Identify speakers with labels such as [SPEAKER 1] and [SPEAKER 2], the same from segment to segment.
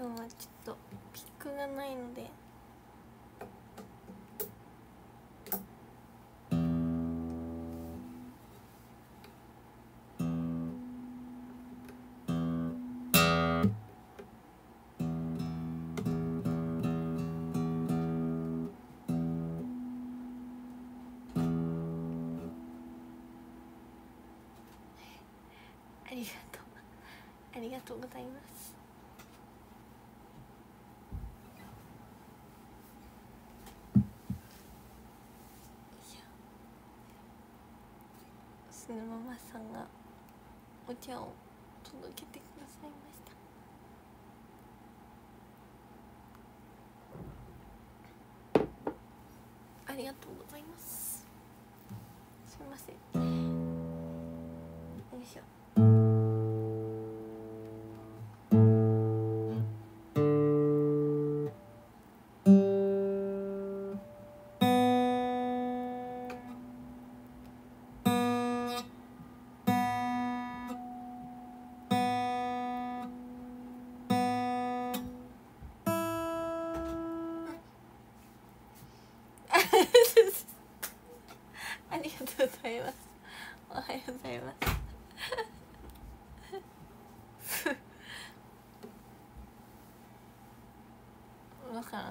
[SPEAKER 1] 今日はちょっとピックがないので。ありがとう。ありがとうございます。スのママさんがお茶を届けてくださいましたありがとうございますすみませんよいしょ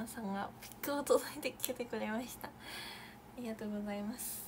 [SPEAKER 1] さんがピックを届いてきてくれました。ありがとうございます。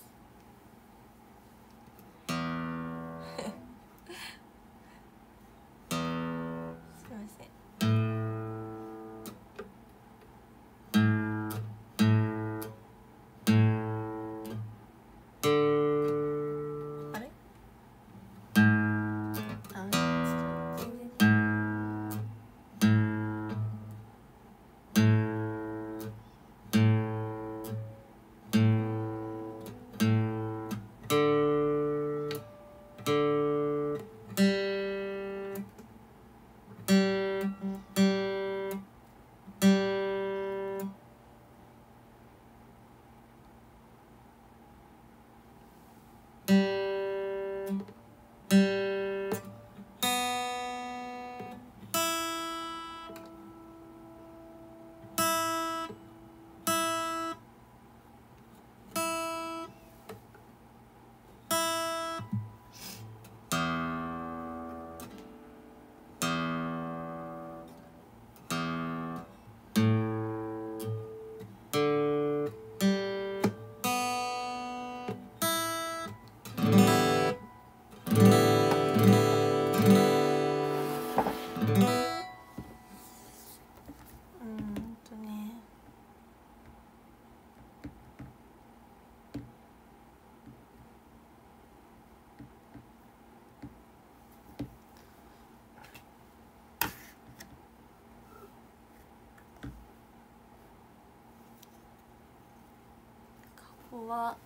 [SPEAKER 1] 顔は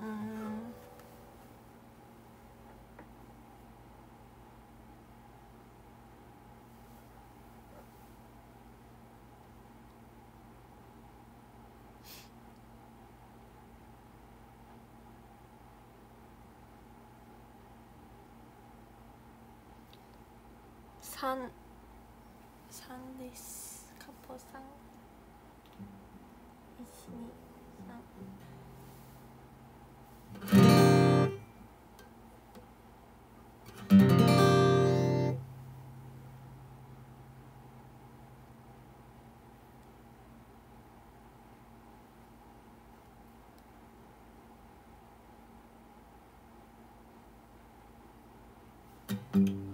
[SPEAKER 1] うん。三三です。カポさん。うー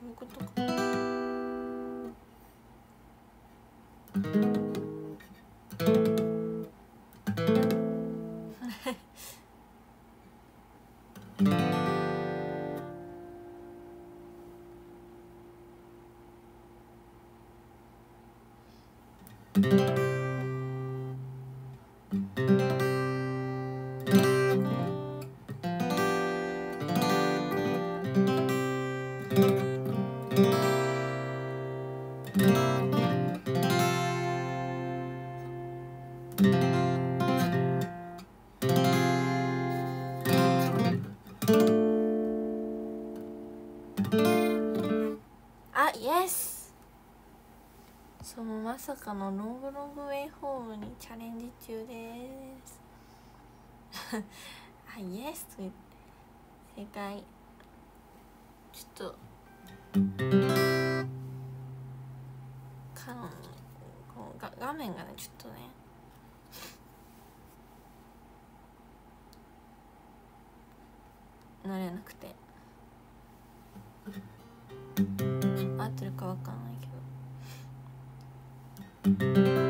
[SPEAKER 1] ブログとか。さかのロングロングウェイホームにチャレンジ中です。あイエスと正解。ちょっと。かんこう画面がねちょっとね。慣れなくて。合ってるかわかんないけど。Música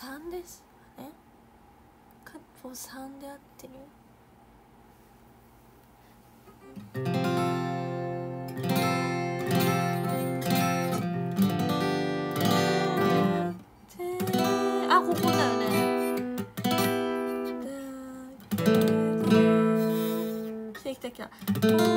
[SPEAKER 1] 3です。え？カッポ3で合ってるあここだよね。来た来た来た。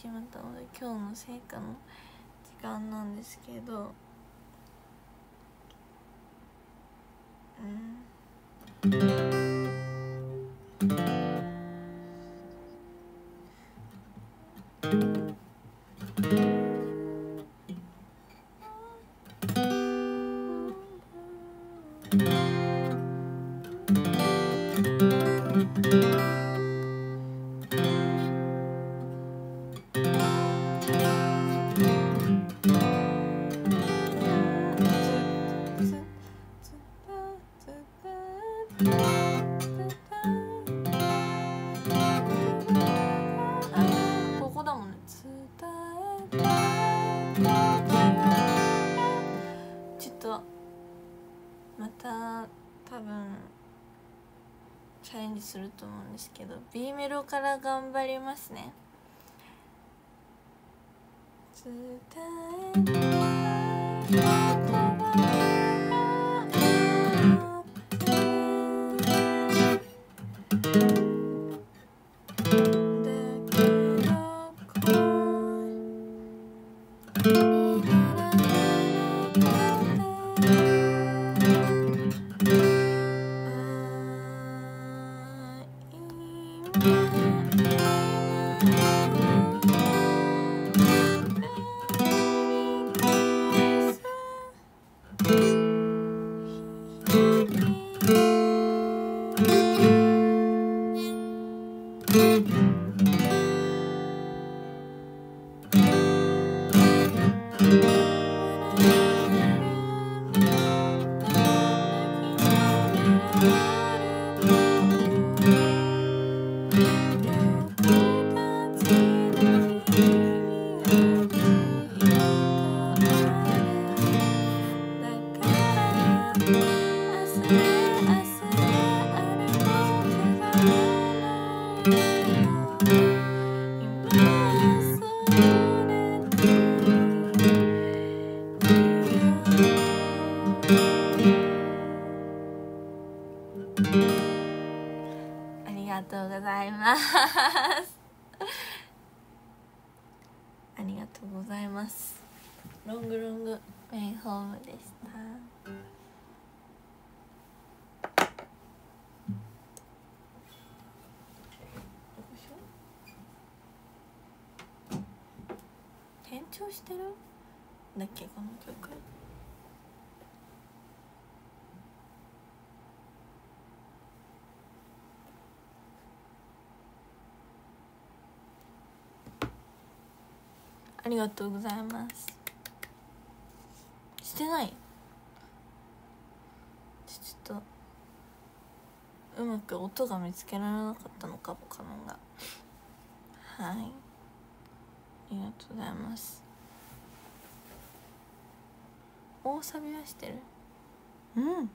[SPEAKER 1] しまったので今日の成果の時間なんですけどうん。すると思うんですけど B メロから頑張りますね。伝えしてる？だっけこの曲。ありがとうございます。してない？ちょっとうまく音が見つけられなかったのかカノンが。はい。ありがとうございます。大サビはしてる？うん。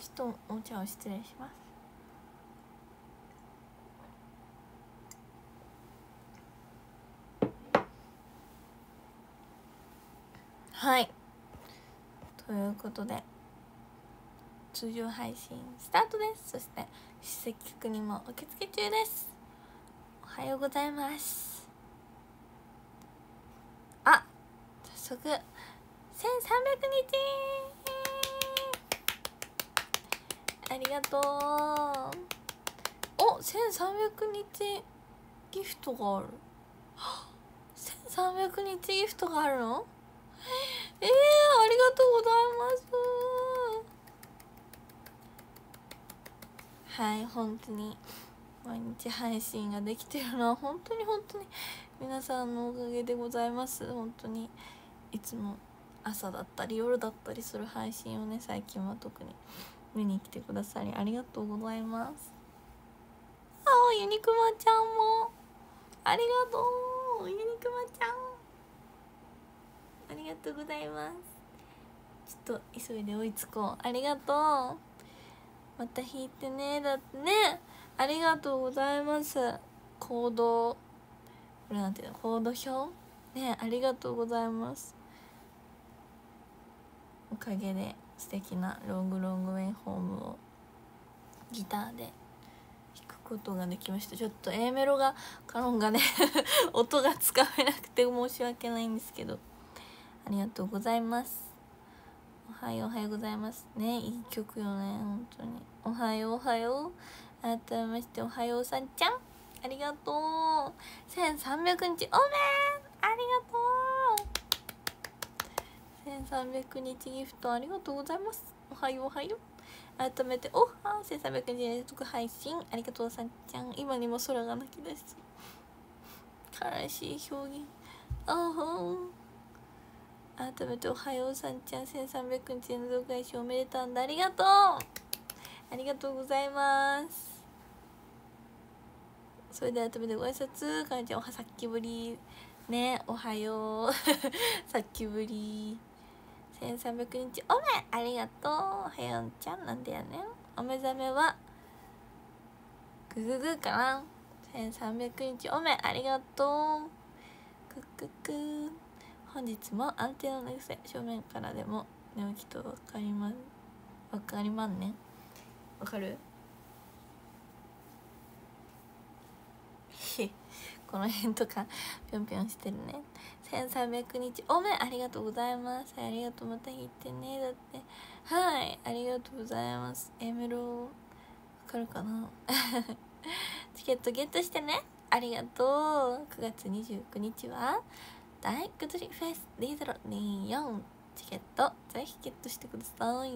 [SPEAKER 1] ちょっとお茶を失礼します。はい。ということで通常配信スタートです。そして出席確認も受付中です。おはようございます。あ早速1300日。ありがとう。お1300日ギフトがある。1300日ギフトがあるの？えー、ありがとうございます。はい本当に毎日配信ができてるのは本当に本当に。皆さんのおかげでございます。本当に。いつも朝だったり夜だったりする配信をね最近は特に見に来てくださりありがとうございます。あユニクマちゃんも。ありがとうユニクマちゃん。ありがとうございます。ちょっと急いで追いつこう。ありがとう。また引いてね。だってね。ありがとうございます。行動。これなんていうの。コード表？ね。ありがとうございます。おかげで素敵なロングロングウェイホームをギターで弾くことができました。ちょっと A メロがカノンがね 音がつかめなくて申し訳ないんですけど。ありがとうございます。おはようおはようございます。ねいい曲よね本当に。おはようおはよう。改めましておはようさんちゃん。ありがとう。1300日。おめん。ありがとう。1300日ギフトありがとうございます。おはようおはよう。改めておは。1300日連続配信。ありがとうさんちゃん。今にも空が泣き出しそう悲しい表現。あほ改めておはようさんちゃん1300日連続配信おめでとうんだありがとうありがとうございます。それでは改めてご挨拶かなちゃんおはさっきぶりねおはよう。さっきぶり。1300日おめありがとうはやんちゃんなんだよねお目覚めはグググかな。1300日おめありがとう。クックク本日も安定の寝癖正面からでも寝起きと分かりま分かりまんね。わかる？この辺とかぴょんぴょんしてるね。1300日。おめありがとうございます。ありがとう。また弾いてね。だって。はいありがとうございます。エメロわかるかな？チケットゲットしてね。ありがとう。9月29日は大くずりフェス2024チケットぜひゲットしてください。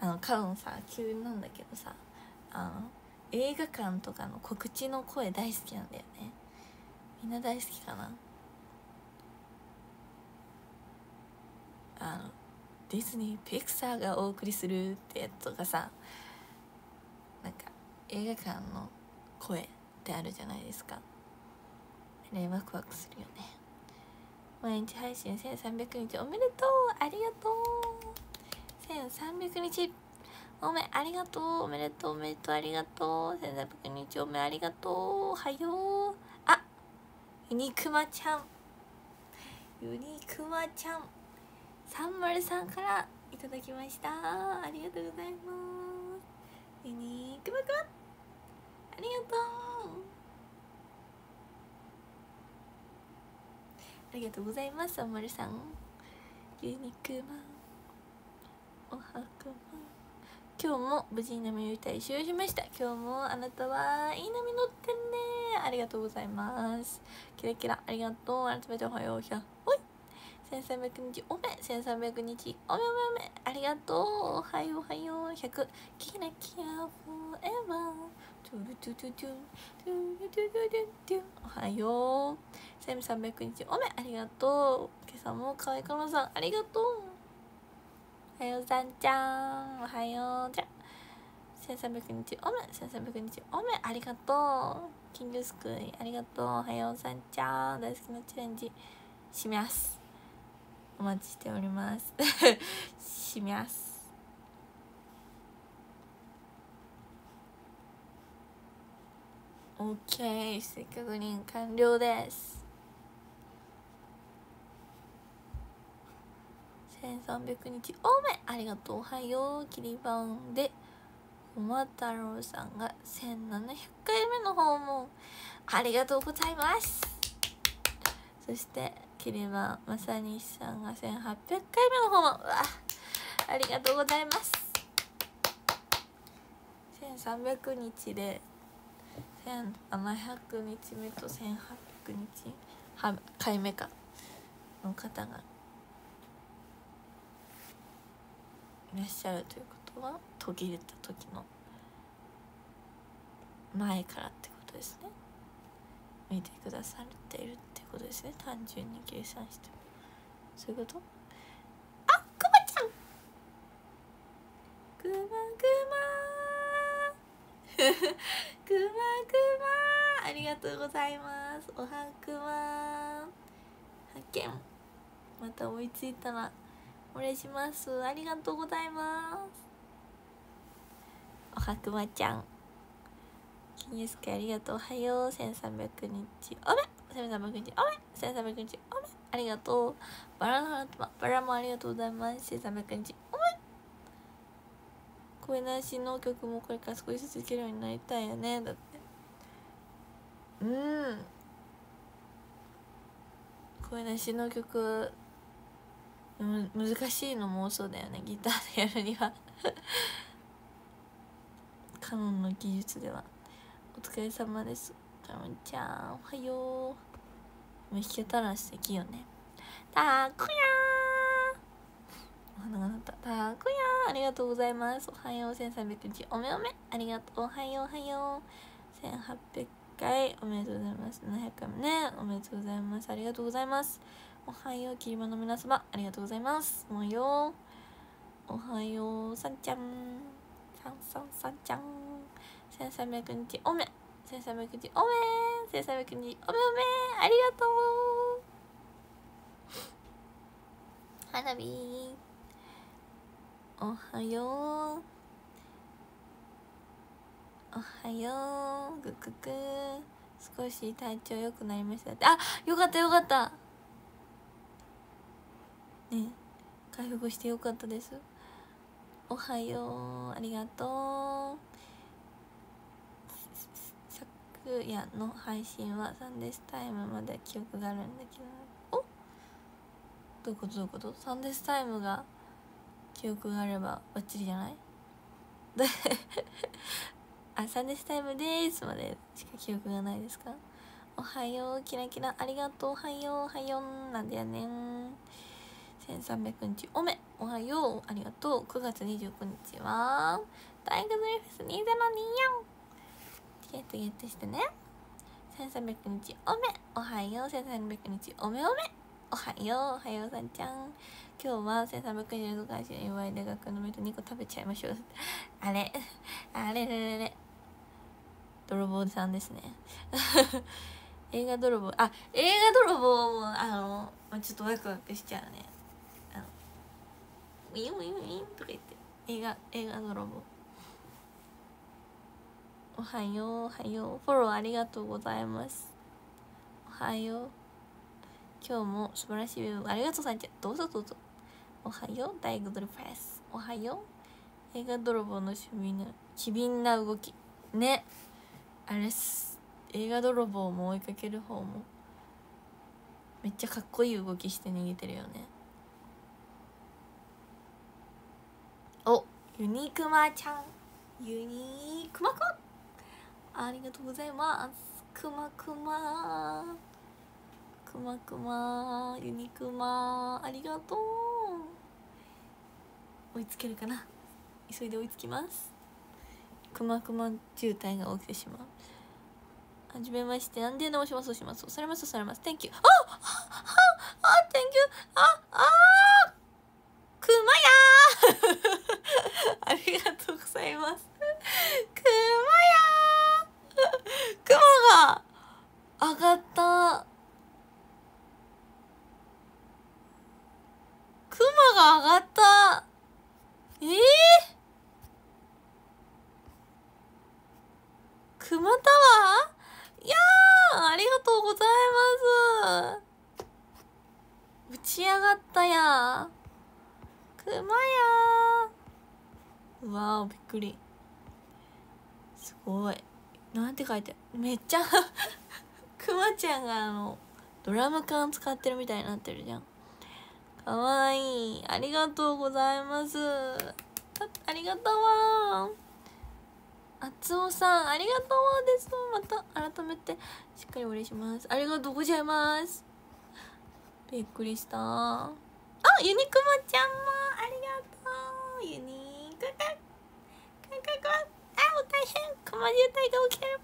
[SPEAKER 1] あのカウンさ急なんだけどさあの映画館とかの告知の声大好きなんだよね。みんな大好きかな？あのディズニーピクサーがお送りするってやつとかさなんか映画館の声ってあるじゃないですか。あれワクワクするよね。毎日配信1300日。おめでとうありがとう。1300日。おめありがとう。おめでとうおめでとうありがとう。1300日おめありがとう。おはよう。あユニクマちゃん。ユニクマちゃん。303からいただきました。ありがとうございます。ユニクマくん。ありがとう。ありがとうございます303ユニクマおはくま。今日も無事に波打り退収しました。今日もあなたはいい波乗ってんね。ありがとうございます。キラキラ。ありがとう。改めておはよう。ひゃほい。1300日おめ。1300日おめおめおめ。ありがとう。おはようおはよう。100キラキラフォーエバー。トゥルトゥトゥトゥ。トゥトゥトゥトゥトゥ。おはよう。セミ300日。おめありがとう。今朝もかわいかのさんありがとう。おはようさんちゃん。おはようじゃ1300日。おめ1300日。おめありがとう。キングスクイありがとう。おはようさんちゃん。大好きなチャレンジ。しみます。お待ちしております。しみます。オッケー。せっかくに完了です。1300日おめありがとう。おはよう切り番で馬太郎さんが1700回目の訪問ありがとうございます。そして切り番まさにしさんが1800回目の訪問わありがとうございます。1300日で1700日目と1800日は回目かの方がいらっしゃるということは途切れた時の前からってことですね。見てくださっているってことですね。単純に計算しても。そういうこと？あくまちゃん。くまくま。くまくま。ありがとうございます。おはくま。発見。また追いついたらお願いします。ありがとうございます。おはくまちゃん。金ゆすけありがとう。おはよう。1300日。おめ1300日。おめ1300日。おめありがとう。バラの花束バラもありがとうございます。1300日。おめ声なしの曲もこれから少しずついけるようになりたいよね。だって。うん。声なしの曲難しいのもそうだよね。ギターでやるには。カノンの技術では。お疲れ様です。カノンちゃんおはよう。弾けたら素敵よね。たこやー。お花が鳴った。たこやー。ありがとうございます。おはよう。1300日おめおめ。ありがとう。おはよう。おはよう。1800回。おめでとうございます。700回もねおめでとうございます。ありがとうございます。おはようきりまの皆様ありがとうございます。もうよ。おはようさんちゃん。さんさんさんちゃん。1300日おめ。1300日おめ1300日おめおめ。ありがとう。花火。おはよう。おはよう。ぐくく少し体調良くなりました。あよかったよかった。ね回復してよかったです。おはよう。ありがとう。昨夜の配信はサンデスタイムまで記憶があるんだけど。お？どういうこと？どういうこと？サンデスタイムが記憶があればバッチリじゃない？あ、サンデスタイムですまでしか記憶がないですか？おはよう、キラキラ、ありがとう、おはよう、おはよう、なんだよね1300日、おめ、おはよう、ありがとう、9月29日は、大学レフェス2024チケットゲットしてね。1300日、おめ、おはよう、1300日、おめおめ、おはよう、おはようさんちゃん。今日は1300日の会社の祝いで学の目と2個食べちゃいましょう。あれ、あれれれれ。泥棒さんですね。映画泥棒あ映画泥棒もあのちょっとワクワクしちゃうね。ウィンウィンウィンとか言って映画映画泥棒おはようおはようフォローありがとうございますおはよう今日も素晴らしいありがとうさんちゃんどうぞどうぞおはよう大グドルフェスおはよう映画泥棒の機敏な機敏な動きねあれす映画泥棒も追いかける方もめっちゃかっこいい動きして逃げてるよねおユニクマちゃん。ユニクマくん。ありがとうございます。くまくま。くまくま。ユニクマ。ありがとう。追いつけるかな。急いで追いつきます。くまくま渋滞が起きてしまう。はじめまして。なんで直します？します。されます？されます。Thank you ああああ Thank you ああくまや ありがとうございます。くまやくまが上がった。くまが上がった。ええー。熊タワー？いやありがとうございます。打ち上がったやくまやわーびっくり。すごい。なんて書いてめっちゃ くまちゃんがあのドラム缶使ってるみたいになってるじゃん。かわいい。ありがとうございます。ありがとうわあつおさんありがとうです。また改めてしっかりお礼します。ありがとうございます。びっくりした。あユニクマちゃんも。ユニクマクククあお大変クマ渋滞が起きてる。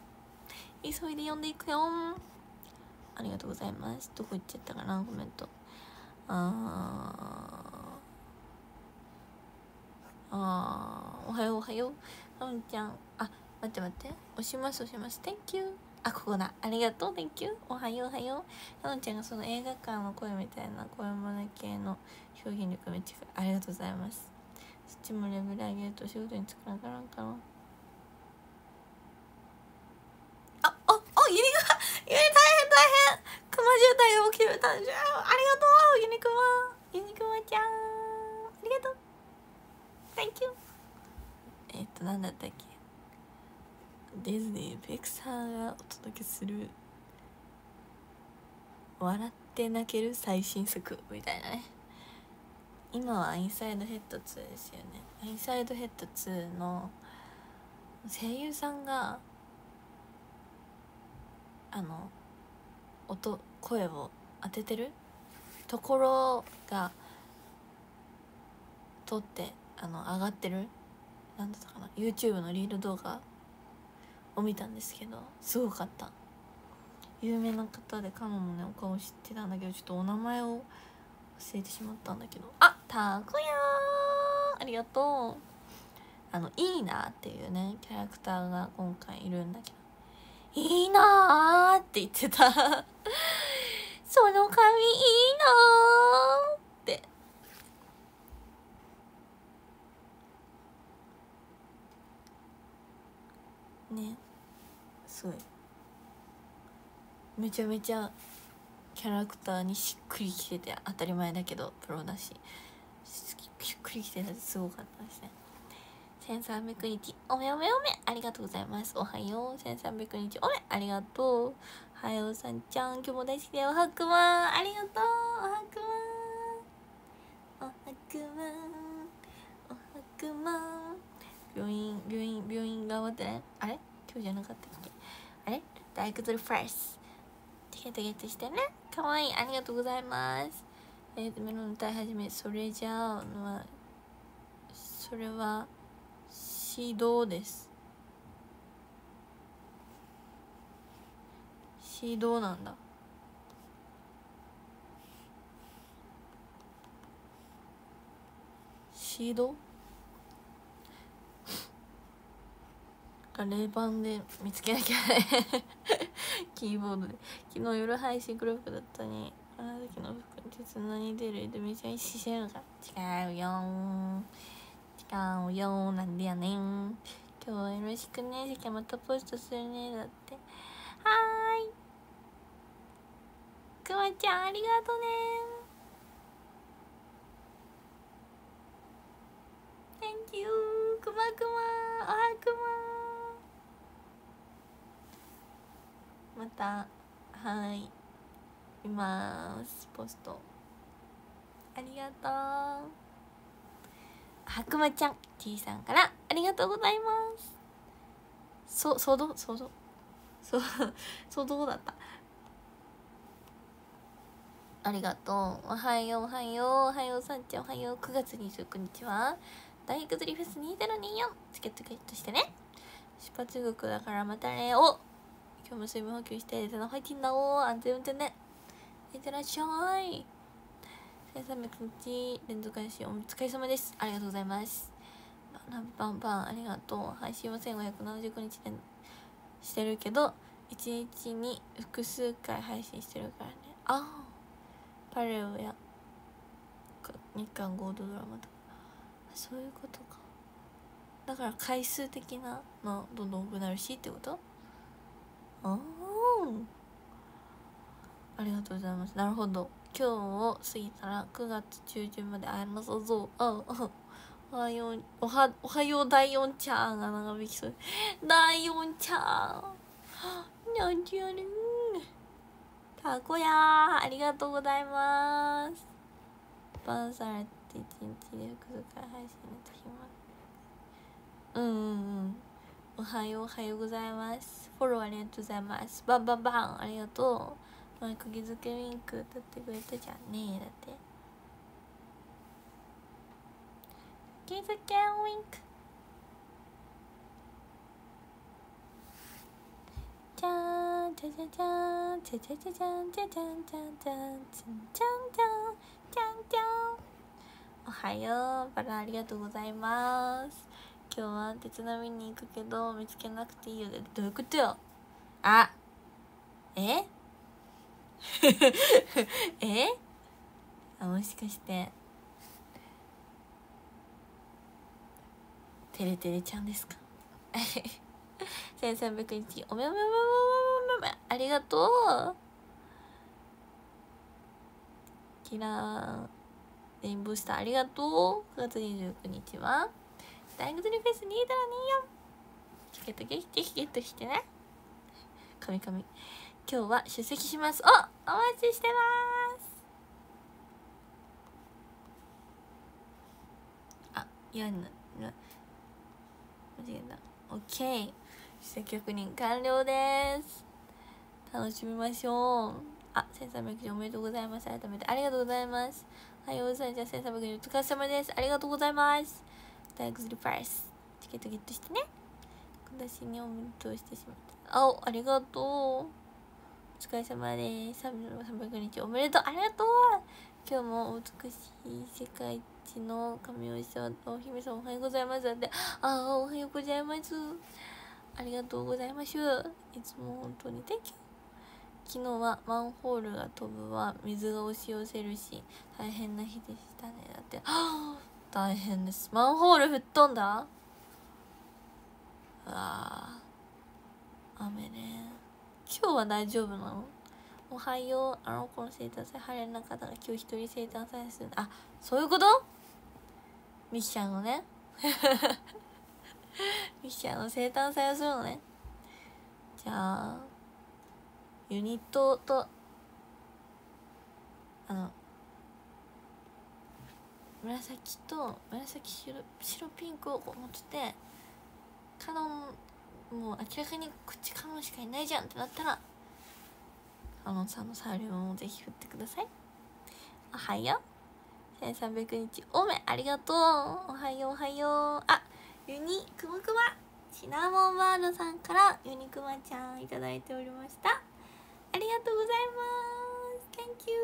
[SPEAKER 1] 急いで読んでいくよ。ありがとうございます。どこ行っちゃったかなコメント。ああおはようおはよう。あんちゃん。あ待って待って。押します押します。Thank you あここだ。ありがとう。Thank you おはようおはよう。やのちゃんがその映画館の声みたいな声真似系の表現力めっちゃありがとうございます。ちもレベル上げると仕事に就かなから。んかなあああユニがユニ大変大変。熊渋滞が起きるたんじゃありがとう。ユニクマユニクマちゃん。ありがとう。Thank you えっと何だったっけ。ディズニーピクサーがお届けする。笑って泣ける最新作みたいなね。今はインサイドヘッド2ですよね。インサイドヘッド2の声優さんがあの音声を当ててる？ところが撮ってあの上がってる？なんだったかな？YouTube のリール動画を見たんですけどすごかった。有名な方で彼女もねお顔知ってたんだけどちょっとお名前を忘れてしまったんだけど。あたこやありがとう。あのいいなっていうねキャラクターが今回いるんだけど。いいなーって言ってた。その髪いいなーって。ね。すごい。めちゃめちゃキャラクターにしっくりきてて当たり前だけどプロだし。しっくりきててすごかったですね。1300日。おめおめおめ。ありがとうございます。おはよう。1300日。おめありがとう。はようさんちゃん。今日も大好きだよ。おはくまありがとう。おはくまおはくまおはくま病院病院病院頑張ってね。あれ？今日じゃなかったっけ？あれ？大工リフレッシュ。ゲットゲットしてね。かわいい。ありがとうございます。えーメロン歌い始めそれじゃあのはそれは指導です。指導なんだ。指導冷板で見つけなきゃ キーボードで。昨日夜配信黒服だったに。あの時の服実何出るでめちゃ一致してるのか違うよ違うよなんでやねん。今日はよろしくね。じゃまたポストするね。だって。はーい。くまちゃんありがとね。Thank you くまくま。おはくま。また。はい。います。ポスト。ありがとう。はくまちゃん T さんからありがとうございます。そ想像想像そう 想像だった。ありがとう。おはようおはよう。おはようさんちゃん。おはよう。9月29日は？大工釣りフェス2024チケットゲットしてね。出発国だからまたね。お！今日も水分補給して手の入ってんだお安全運転ね。いってらっしゃい。1300日連続配信お疲れ様です。ありがとうございます。ラブパンパンありがとう。配信は1579日でしてるけど1日に複数回配信してるからね。ああパレオや日韓ゴールドドラマとか。そういうことか。だから回数的なのどんどん多くなるしってこと？ああありがとうございます。なるほど。今日を過ぎたら9月中旬まで会えなさそうああおはようおはおはよう第4ちゃんが長引きそう。第4ちゃんなんてやるんたこやありがとうございます。バンされて1日で複数回配信の時もうんうんうん。おはようおはようございます。フォローありがとうございます。バンバンバン。ありがとう。前釘付けウィンク歌ってくれたじゃん。ねえだって。釘付けウィンク。じゃんじゃじゃじゃんじゃじゃじゃじゃんじゃじゃんじゃんじゃんじゃんじゃんじゃん。おはようバラありがとうございます。今日は手伝いに行くけど見つけなくていいよどういうことよ。あえ？え？あもしかして。てれてれちゃんですか？1300日おめおめおめおめおめおめありがとう。キラーレインボースターありがとう。9月29日は。大学にフェスにいたらねよ。チケットゲットゲットしてね。神々。今日は出席します。おお待ちしてます。あいやなな間違えた。OK 出席確認完了です。楽しみましょう。あ1300おめでとうございます。改めてありがとうございます。はいお疲れじゃあ1300お疲れ様です。ありがとうございます。大学ズリファースチケットゲットしてね私におめでとうしてしまった。あありがとう。お疲れ様です。300日おめでとうありがとう今日も美しい世界一の神尾さんとお姫さんおはようございます。ってああおはようございます。ありがとうございます。いつも本当に。Thank you 昨日はマンホールが飛ぶは水が押し寄せるし大変な日でしたね。だって。大変です。マンホール吹っ飛んだ？うわ雨ね。今日は大丈夫なの？おはよう。あの子の生誕祭晴れな方が今日一人生誕祭するあそういうこと？ミッシャーのね。ミッシャーの生誕祭をするのね。じゃあユニットとあの紫と紫白白ピンクを持っててカノンもう明らかにこっちカノンしかいないじゃんってなったらカノンさんのサーリウムをぜひ振ってください。おはよう。1300日おめありがとう。おはようおはよう。あユニくまくまシナモンワードさんからユニクマちゃんいただいておりました。ありがとうございます。Thank you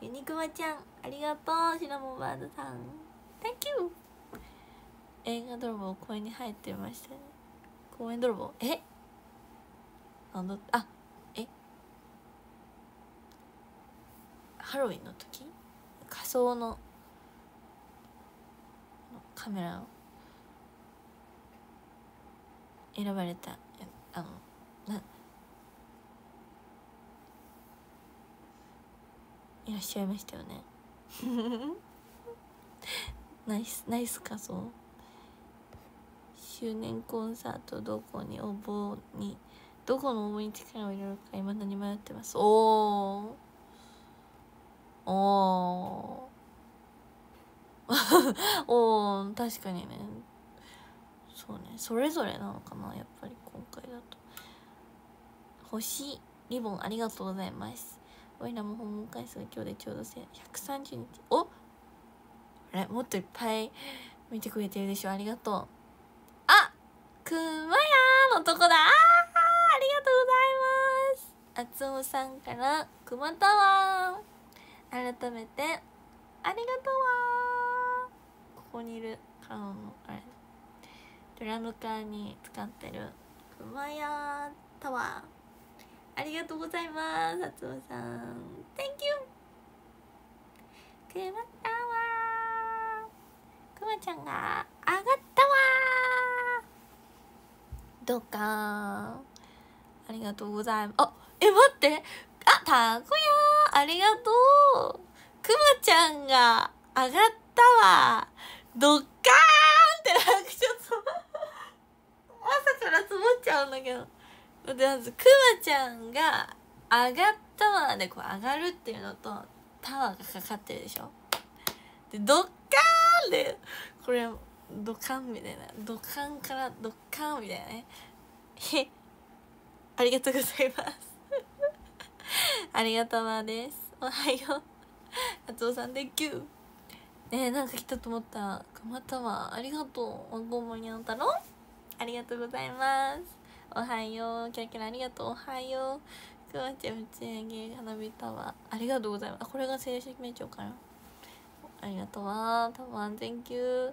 [SPEAKER 1] ユニクマちゃんありがとう。シナモンバードさん。Thank you 映画泥棒公園に入ってましたね。公園泥棒？え？なんだあえ？ハロウィンの時？仮装のカメラを選ばれた。あのないらっしゃいましたよね。ナイスナイス仮装。周年コンサートどこに応募にどこの応募に力を入れるか今何迷ってます。おお おおお確かにね。そうね。それぞれなのかなやっぱり今回だと。星リボンありがとうございます。おいらも訪問回数が今日でちょうど130日。おあれ？もっといっぱい見てくれてるでしょ。ありがとう。くまやのとこだ。あありがとうございます。あつおさんからくまタワー改めてありがとうわ。ここにいる顔のあれ。ドラム缶に使ってるくまやタワー。ありがとうございます松尾さん。Thank you くまたわくまちゃんが上がったどうか。ありがとうございます。あえ待って。あたこや。ありがとう。くまちゃんが上がったわ。ドッカーンってなんかちょっと。朝から積もっちゃうんだけど。でまずくまちゃんが上がったわ。でこう上がるっていうのとタワーがかかってるでしょ。でドッカーンでこれドカンみたいなドカンからドカンみたいなね。へありがとうございます。ありがとうまです。おはよう。松尾さんでキューねえなんか来たと思った熊たまありがとうわごもにゃん太郎ありがとうございます。おはよう。キラキラありがとう。おはよう。くまちゃん打ち上げ花火タワー。ありがとうございます。これが正式名称かな？ありがとう。わたまん Thank you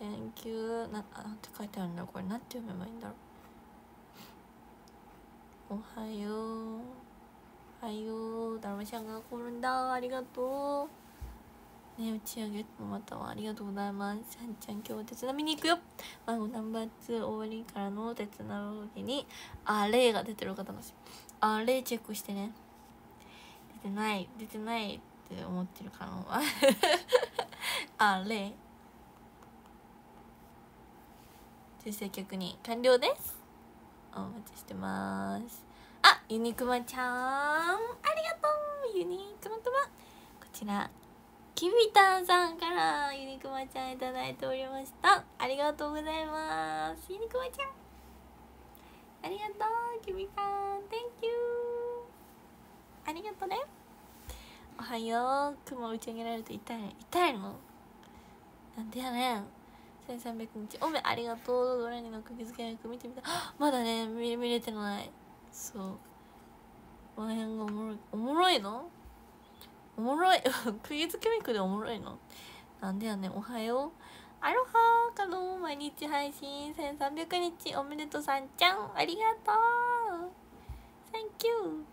[SPEAKER 1] Thank you ななんて書いてあるんだこれ。なんて読めばいいんだろう。おはよう。おはよう。だるまちゃんが来るんだ。ありがとう。ね打ち上げもまたはありがとうございます。さんちゃん今日は手伝みに行くよ。マンゴーナンバー2終わりからの手伝う時にあれが出てる方だしあれチェックしてね。出てない出てないって思ってる可能は あれ訂正確認完了です。お待ちしてます。あユニクマちゃん。ありがとう。ユニクマとはこちら。キビタンさんからユニクマちゃんいただいておりました。ありがとうございます。ユニクマちゃん。ありがとうキビタ。ン Thank you ありがとうね。おはよう。雲打ち上げられると痛い。痛いの。なんでやねん。1300日。おめありがとう。ドラニの釘付け役見てみた。まだね見見れてない。そう。この辺がおもろい。おもろいの？おもろい。釘付けメイクでおもろいの？なんでやねおはよう。アロハかの毎日配信。1300日。おめでとうさんちゃん。ありがとう。Thank you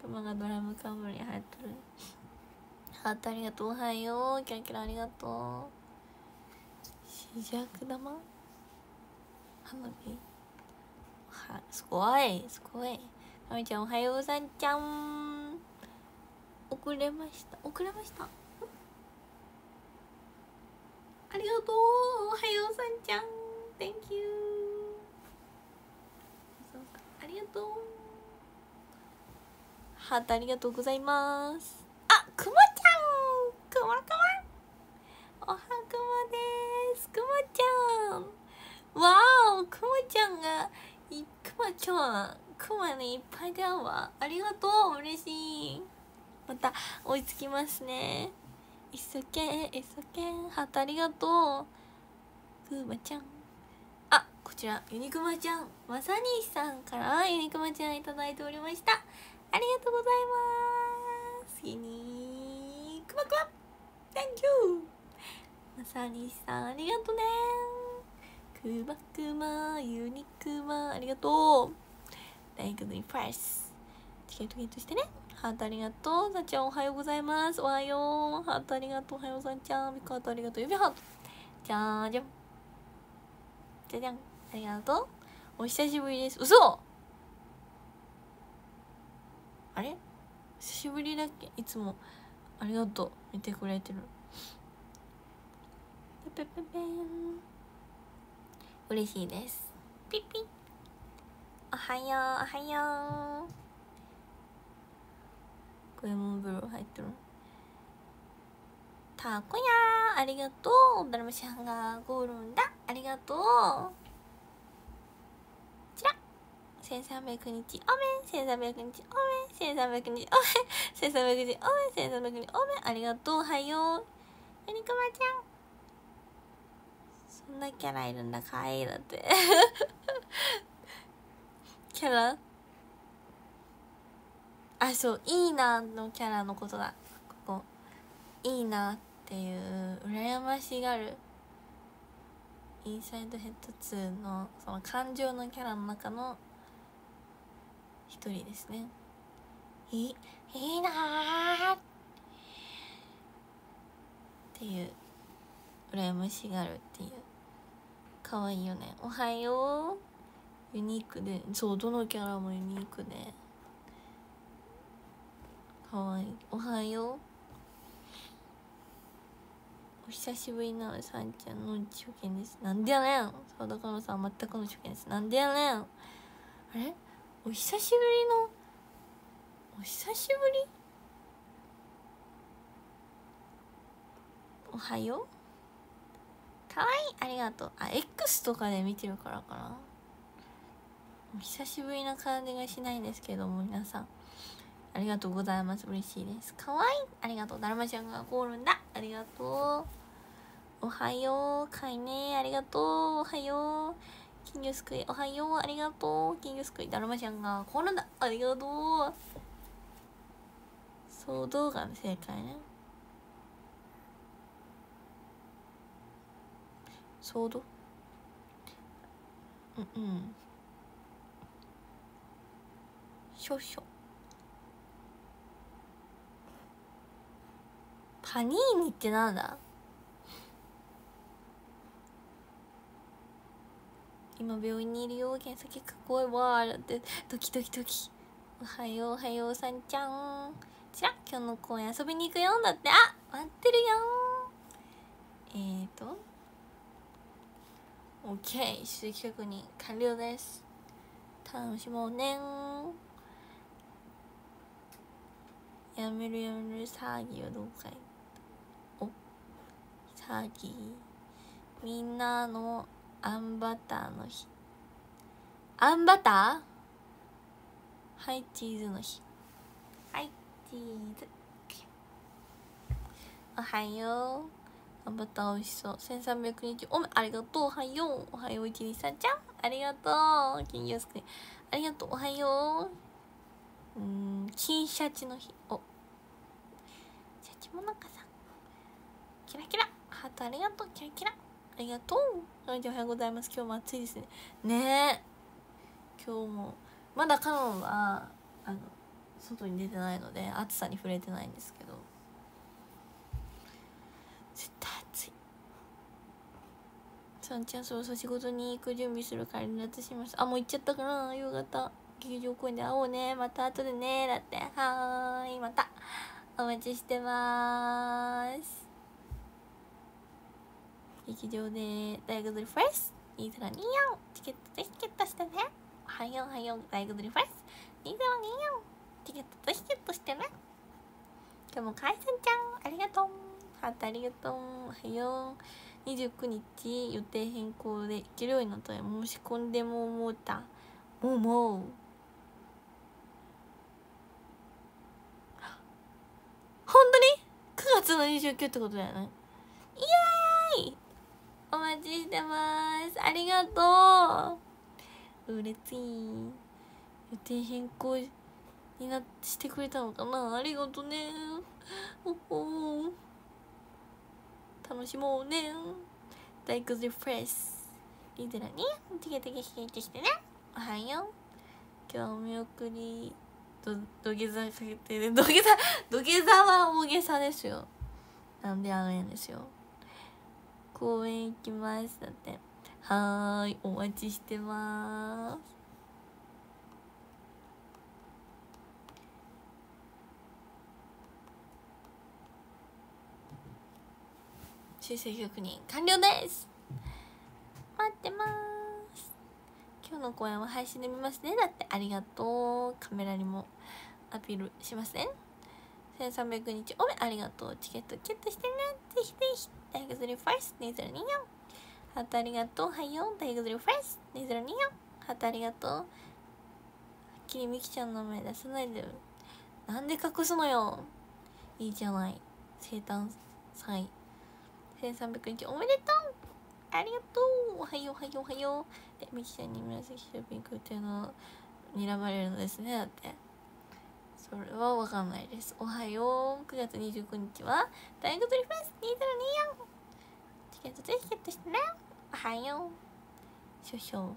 [SPEAKER 1] 熊がドラムカブに入っとる。ハートありがとう。おはよう。キラキラありがとう。四尺玉花火はすごいすごいまみちゃんおはようさんちゃん遅れました遅れましたありがとうおはようさんちゃん Thank you ありがとうハートありがとうございますあくまちゃんくまくまくまです。くまちゃん。わおくまちゃんがいくまちゃんくまにいっぱい出会うわありがとう。嬉しい。また追いつきますね。いっそけんいっそけんハートありがとう。くまちゃん。あこちらユニクマちゃん。まさにさんからユニクマちゃんいただいておりました。ありがとうございます。ユニクマクマ。Thank you まさにさんありがとね。くまくまユニクマありがとう。大学のファースチケットゲットしてね。ハートありがとうさちゃんおはようございます。おはよう。ハートありがとうおはようさんちゃん。ビッグハートありがとう指ハート。じゃじゃん。じゃじゃん。ありがとう。お久しぶりです。嘘。あれ？久しぶりだっけ？いつも。ありがとう。見てくれてる。ペペペン嬉しいです。ピッピッ。おはようおはよう。これも風呂入ってるたこやありがとう。だるまちゃんがゴールンだ。ありがとう。ちら。1300日おめ1300日おめ1300日おめ1300日おめ1300日おめありがとう。おはよう。やにくまちゃんそんなキャラいるんだかわいいだって。キャラ？あそういいなのキャラのことだ。ここ。いいなっていう羨ましがる。インサイドヘッド2のその感情のキャラの中の一人ですね。いいいいなっていう。羨ましがるっていう。可愛いよね。おはよう。ユニークで。そうどのキャラもユニークで。かわい。いおはよう。お久しぶりなのさんちゃんの初見です。なんでやねん。そうだからさん全くの初見です。なんでやねん。あれ？お久しぶりの？お久しぶり？おはよう？かわいいありがとう。あ X とかで見てるからかな。久しぶりな感じがしないんですけども皆さん。ありがとうございます。嬉しいです。かわい。いありがとう。だるまちゃんがゴールだ。ありがとう。おはよう。かいねありがとう。おはよう金魚すくいおはよう。ありがとう金魚すくいだるまちゃんがゴールだ。ありがとう。そう動画の正解ね。ソード？うんうん。少々。パニーニってなんだ？今病院にいるよ検査結果怖いわーって。ドキドキドキ。おはようおはようさんちゃん。ちら今日の公園遊びに行くよ。んだって。あ待ってるよ。えーと OK 出席確認完了です。楽しもうねやめるやめる騒ぎはどうかい？お騒ぎ。みんなのあんバターの日。あんバター？はいチーズの日。はいチーズ。おはよう。あバター美味しそう。1300日。おめありがとう。おはよう。おはよう一日さんちゃん。ありがとう。金魚すくい。ありがとう。おはよう。うん金シャチの日。お。シャチもなかさんキラキラ。ハートありがとう。キラキラ。ありがとう。おはようございます。今日も暑いですね。ねえ。今日も。まだカノンはあの外に出てないので暑さに触れてないんですけど絶対暑いさんちゃんそろそろ仕事に行く準備するから離脱しますあもう行っちゃったかな。夕方。劇場公演で。会おうね。また後でね。だって。はーい。また。お待ちしてます。劇場で。大学ドリフェス。2 0 2 4チケットぜひゲットしてね。はよはよ大学ドリフェス。2 0 2 4チケットぜひゲットしてね。今日もかいさんちゃん。ありがとう。ハートありがとう。おはよう。29日予定変更で行けるようになったら申し込んでも思うた。もうもう。本当に？9月の29ってことだよね。イエーイ！お待ちしてます。ありがとう。嬉しい。予定変更になしてくれたのかな？ありがとうねおお楽しもうね。大工でフレッスリーダーにテケテケ引いてきてね。おはよう。今日お見送り。ど土下座かけてね 土下座土下座は大げさですよ。なんであげんですよ。公園行きます。だって。はーい。お待ちしてます。修正確認完了です。待ってます。今日の公演は配信で見ますね。だってありがとう。カメラにもアピールしますね。1300日おめありがとう。チケットゲットしてね。ぜひぜひ。大学ズリファース2024ハートありがとう。はいよ。大学ズリファース2024ハートありがとう。はっきりみきちゃんの名前出さないで。なんで隠すのよ。いいじゃない。生誕祭。1300日おめでとう。ありがとう。おはようおはようおはよう。でミキちゃんに紫ショッピングっていうのを睨まれるのですね。だって。それはわかんないです。おはよう。9月29日は大学ドリフェス2024チケットぜひゲットしてね。おはよう。少々。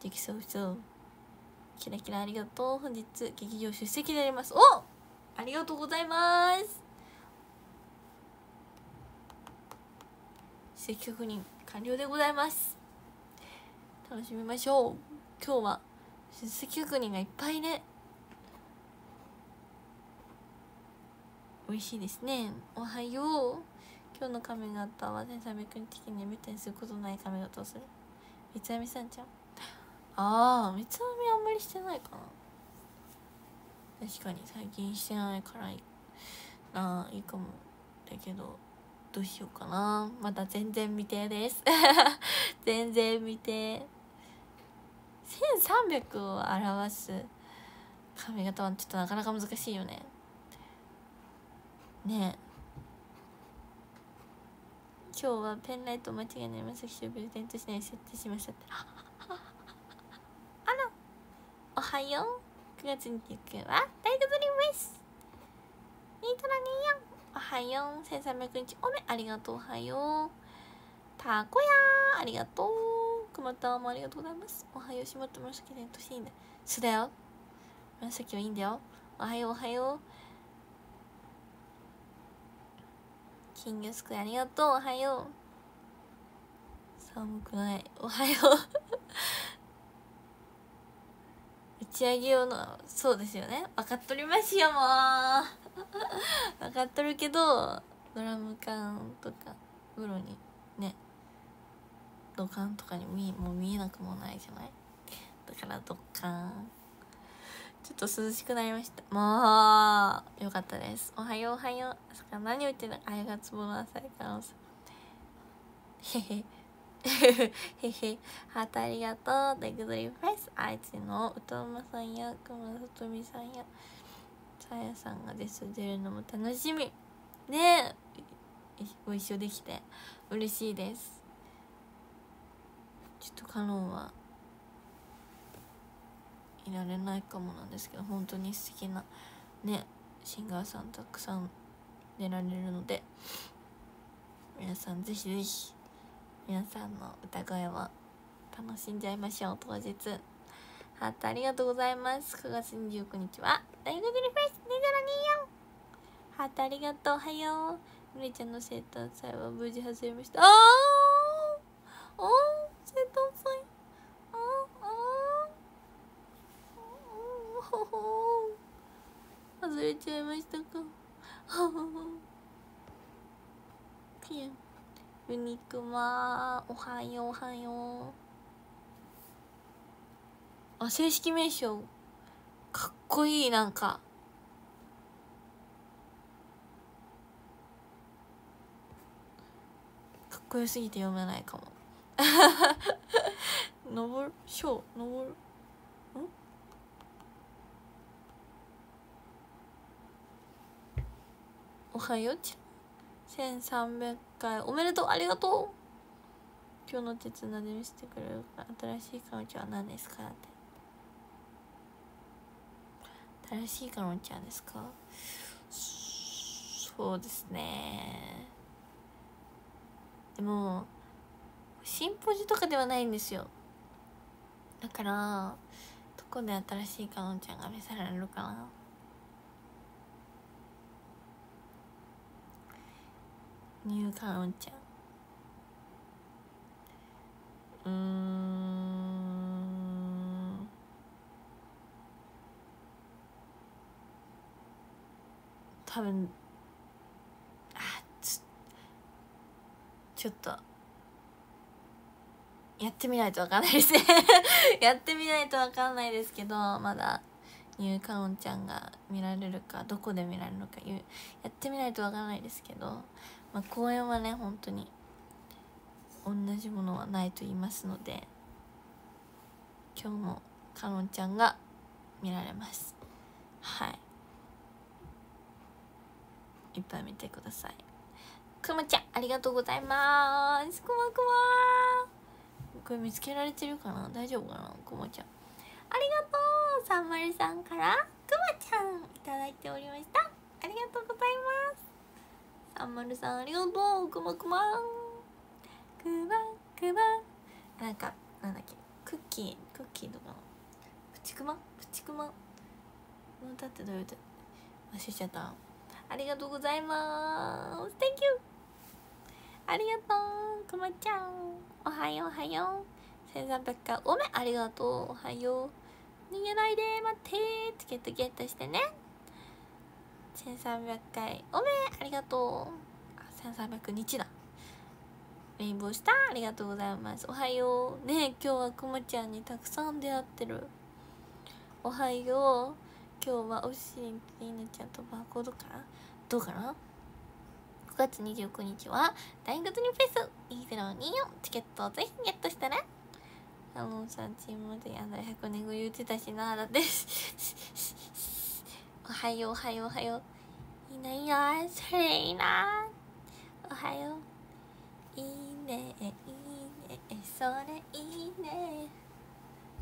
[SPEAKER 1] できそうそうキラキラありがとう。本日劇場出席であります。おありがとうございます。出席確認完了でございます。楽しみましょう。今日は出席確認がいっぱいね。美味しいですね。おはよう。今日の髪型は1300日的にめったにすることない髪型をする？三つ編みさんちゃん。ああ三つ編みあんまりしてないかな。確かに最近してないからいいあいいかも。だけどどうしようかな。まだ全然未定です。全然未定。1300を表す髪型はちょっとなかなか難しいよね。ねえ。今日はペンライト間違いないまさきしをプレゼントしない設定しましたって。あら。おはよう。9月29日は大学リムです。ニートラニーヤンおはよう。1300日おめありがとう。おはよう。たこやありがとう。くまたもありがとうございます。おはよう。しまって紫で年いいんだそうだよ。紫はいいんだよ。おはようおはよう。金魚すくいありがとう。おはよう。寒くない。おはよう。打ち上げ用のそうですよね。分かっとりますよもう。分かっとるけどドラム缶とか風呂にね土管とかに見もう見えなくもないじゃない？だから土管ちょっと涼しくなりました。もうよかったです。おはようおはよう。そか何を言ってんの？あれがツボの浅い可能性へへ。へへ。ハートありがとう。デグドリフェイスあいつの歌うまさんや熊さとみさんや。さやさんがです出るのも楽しみ。ね。ご一緒できて嬉しいです。ちょっとカノンはいられないかもなんですけど本当に素敵なねシンガーさんたくさん出られるので皆さんぜひぜひ皆さんの歌声を楽しんじゃいましょう。当日。ハートありがとうございます。9月29日は大学リフェス2 0 2 4ハートありがとうおはよう。むりちゃんの生誕祭は無事外れました。あああ生誕祭。外れちゃいましたか。ピン。ユニクマおはようおはよう。あ正式名称。こいいなんか。かっこよすぎて読めないかも。登る？章登る？ん？おはようち。1300回。おめでとう。ありがとう。今日の鉄なで見せてくれる新しい彼女は何ですか？って。新しい彼女ちゃんですか？そうですね。でも進歩時とかではないんですよ。だからどこで新しい彼女ちゃんが見せられるかな。ニューカウンちゃんうん。多分あちちょっとやってみないと分かんないですね。やってみないと分かんないですけどまだニューカウンちゃんが見られるかどこで見られるのかやってみないと分からないですけどまあ、公園はね本当に同じものはないと言いますので今日もかのんちゃんが見られます。はい。いっぱい見てください。くまちゃんありがとうございます。くまくまこれ見つけられてるかな？大丈夫かな？くまちゃん。ありがとうさんまるさんから。くまちゃんいただいておりました。ありがとうございます。あんまるさんありがとう。くまくまくまくまなんかなんだっけ？クッキー？クッキーとかの？プチクマ？プチクマ？歌ってどういう歌忘れちゃった。ありがとうございます。Thank you. ありがとう。くまちゃん。おはようおはよう。1300回おめありがとう。おはよう。逃げないで待ってチケットゲットしてね。1300回おめありがとう。あ1300日だ。レインボースターありがとうございます。おはよう。ね今日はくまちゃんにたくさん出会ってる。おはよう。今日はおしりりなちゃんとバーコードかどうかな？9月29日は大学にフェス。2024チケットをぜひゲットしたら。あのさチームであの100年後言ってたしな。だって。おはよう。おはよう。おはよう。いないよそれいいな。おはよう。いいね。いいね。それいいね。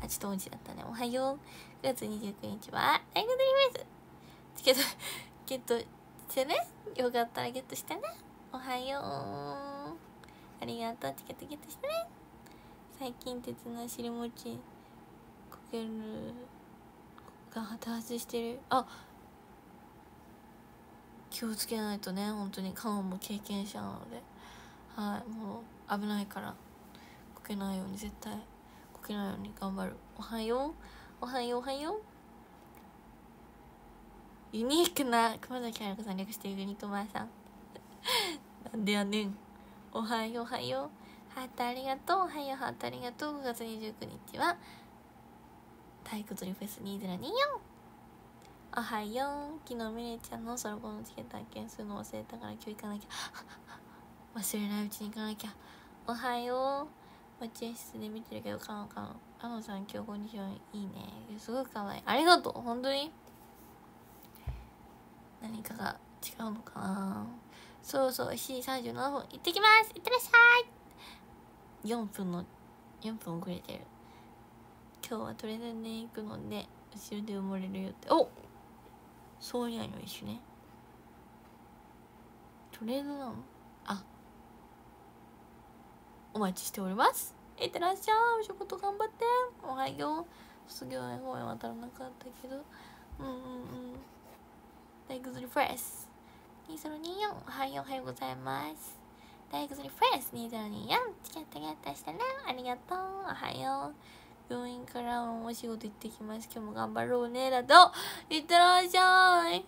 [SPEAKER 1] あちょっと音痴だったね。おはよう。9月29日は大学にフェス。チケットゲットしてね。よかったらゲットしてね。おはよう。ありがとう。チケットゲットしてね。最近鉄の尻餅こけるが多発してる。あ気をつけないとね。本当にカモも経験者なので。はい。もう危ないから。こけないように絶対こけないように頑張る。おはよう。おはよう。おはよう。ユニークな熊崎彩子さん略してユニクマさん。なんでやねん。おはようおはよう。ハートありがとう。おはようハートありがとう。5月29日は体育釣りフェス2024おはよう。昨日ミレちゃんのソロコンのチケット発見するの忘れたから今日行かなきゃ。忘れないうちに行かなきゃ。おはよう。待合室で見てるけどかのかの。あのさん今日コンディションいいね。すごいかわいい。ありがとう。本当に。何かが違うのかな。そうそう7時37分。行ってきます。いってらっしゃい。4分の4分遅れてる。今日はトレーナーで行くので後ろで埋もれるよって。おそうやの一緒ね。トレードなの？あ。お待ちしております。いってらっしゃい。お仕事頑張って。おはよう。卒業へごめん渡らなかったけど。うんうんうん。大学リフレッシュ2024おはようおはようございます。大学リフレッシュ2024チケットゲットしてね。ありがとう。おはよう。病院からお仕事行ってきます。今日も頑張ろうね。だといってらっしゃい。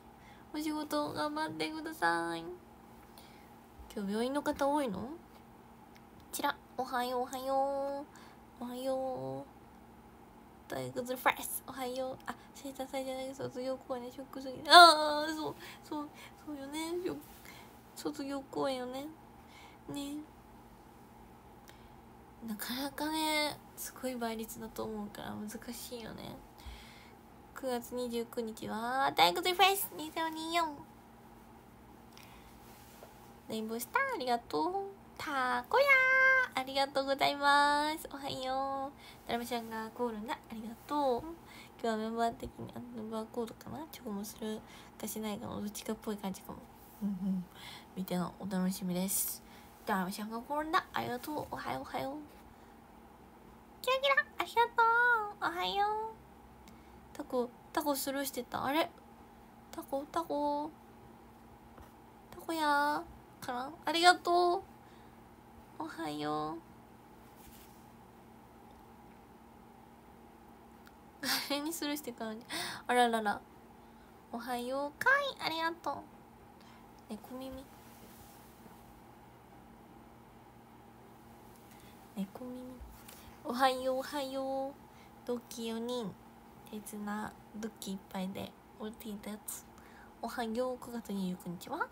[SPEAKER 1] お仕事頑張ってください。今日病院の方多いの？ちら。おはよう。おはよう。おはよう。大学ズフレッシュおはよう。あ生誕祭じゃない卒業公演でショックすぎああそうそうそうよね。卒業公演よね。ね。なかなかねすごい倍率だと思うから難しいよね。9月29日は大学ズフレッシュ2024レインボースターありがとう。たこやー。ありがとうございます。おはよう。ドラムちゃんがコールだありがとう。今日はメンバー的にあメンバーコードかな？チョコもするかしないかのどっちかっぽい感じかも。うんうん。見てのお楽しみです。ドラムちゃんがコールだありがとう。おはよう。おはよう。キラキラ。ありがとう。おはよう。タコタコスルーしてた。あれ？タコタコ。タコやー。かな？ありがとう。おはよう。あれにするしてからに。あららら。おはようかい。ありがとう。猫耳。猫耳。おはようおはよう。ドッキ4人。手綱ドッキいっぱいで降りていたやつ。おはよう9月29日は。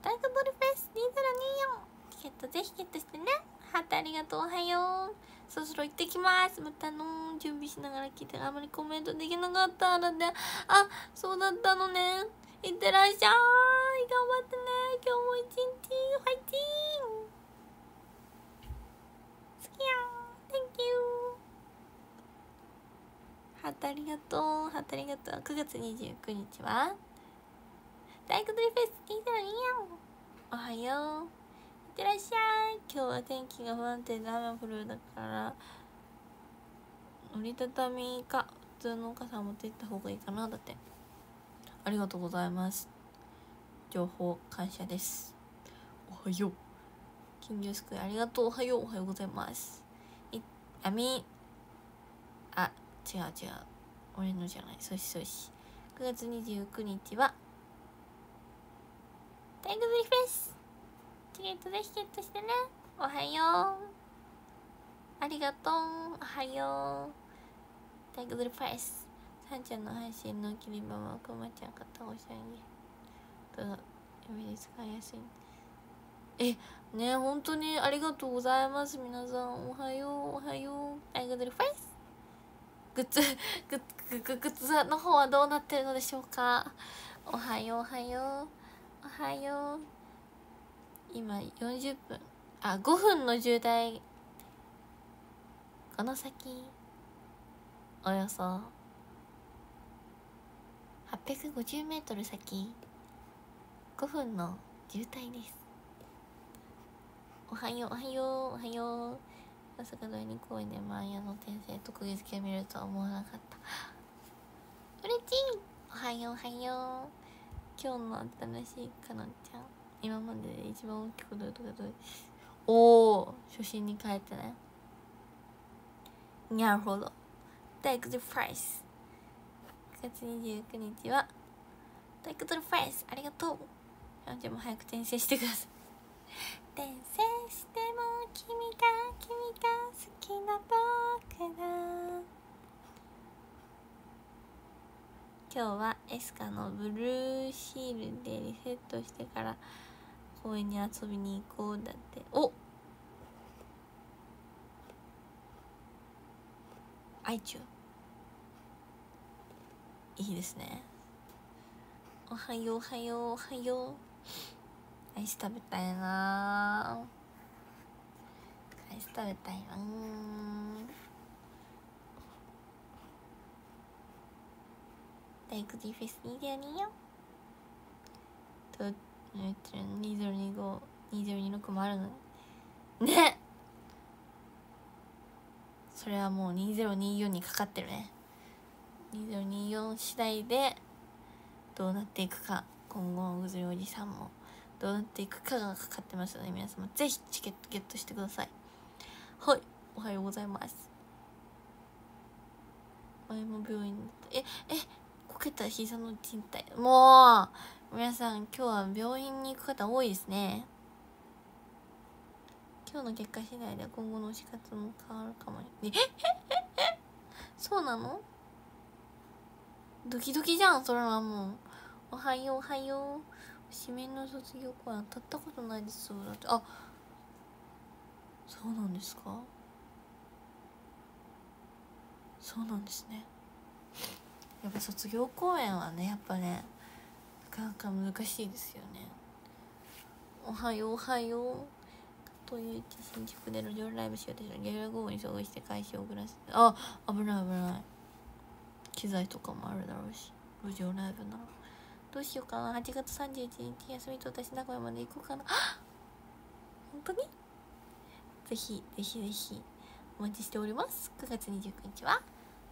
[SPEAKER 1] 大学ボルフェス2024チケットぜひゲットしてね。ハートありがとう。おはよう。そろそろ行ってきます。またの準備しながら聞いてあまりコメントできなかっただってあそうだったのね。いってらっしゃい。頑張ってね。今日も一日ファイティン。好きや Thank you ハートありがとう。ハートありがとう。9月29日は大学でフェス聞いたらいいやん。おはよう。ってらっしゃい。今日は天気が不安定で雨降るだから。折りたたみか普通の傘持って行った方がいいかな。だって。ありがとうございます。情報感謝です。おはよう。金魚すくいありがとう。おはようおはようございます。いあみあ違う違う。俺のじゃない。そしそし。9月29日はイグズリフェスチケットぜひゲットしてね。おはよう。ありがとう。おはよう。タイグズリフェスさんちゃんの配信の切り板はくまちゃん買ったおしゃれに。と夢に使いやす。いえね本当にありがとうございます。皆さんおはよう。おはよう。タイグズリフェスグッズグッググッズの方はどうなってるのでしょうか。おはようおはよう。おはよう。今40分。あ5分の渋滞。この先。およそ。850m 先。5分の渋滞です。おはようおはようおはよう。まさか第2公演でマーヤの転生特技付けを見るとは思わなかった。うれちんおはようおはよう。今日の新しいかのんちゃん今までで一番大きくどうとかどうおお初心に帰ってね。なるほど。Take the price 9月29日は Take the price ありがとう。じゃあもう早く転生してください。転生しても君が君が好きな僕だ今日はエスカのブルーシールでリセットしてから公園に遊びに行こうだって。お。アイチュいいですね。おはようおはようおはよう。アイス食べたいな。アイス食べたいな。大工 D フェス202よ。と2025 2026もあるのね。それはもう2024にかかってるね。2024次第でどうなっていくか。今後のぐずりおじさんもどうなっていくかがかかってますので皆様ぜひチケットゲットしてください。はい。おはようございます。前も病院だった。ええこけた膝の賃貸もう皆さん今日は病院に行く方多いですね。今日の結果次第で今後の推し活も変わるかもえ？そうなの？ドキドキじゃんそれはもう。おはようおはよう。紙面の卒業公演当たったことないですそうだって。あそうなんですか？そうなんですね。やっぱ卒業公演はねやっぱねかなか難しいですよね。おはようおはようという新宿で路上ライブしようとしたらゲリラ豪雨に遭遇して開始を遅らせて。あ危ない危ない。機材とかもあるだろうし。路上ライブならどうしようかな。8月31日休みと私名古屋まで行こうかな。本当に？ぜひぜひぜひ。お待ちしております。9月29日は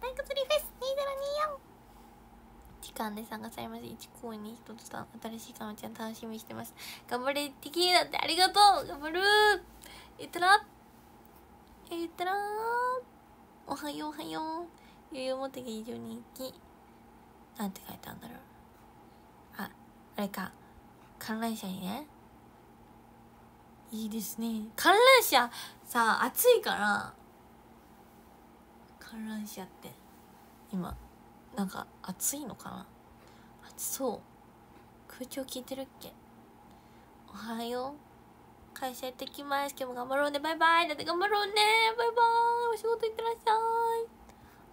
[SPEAKER 1] 大学釣りフェス2024時間で参加されます1公演に1つ新しいかのちゃん楽しみにしてます。頑張れテキーだってありがとう。頑張るいったら？いったら？おはようおはよう。余裕持って劇場に行きなんて書いてあるんだろう。ああれか。観覧車にね。いいですね。観覧車さあ暑いから。観覧車って今。なんか暑いのかな？暑そう。空調効いてるっけ？おはよう。会社行ってきます。今日も頑張ろうね。バイバイ。だって頑張ろうね。バイバイ。お仕事行ってらっしゃい。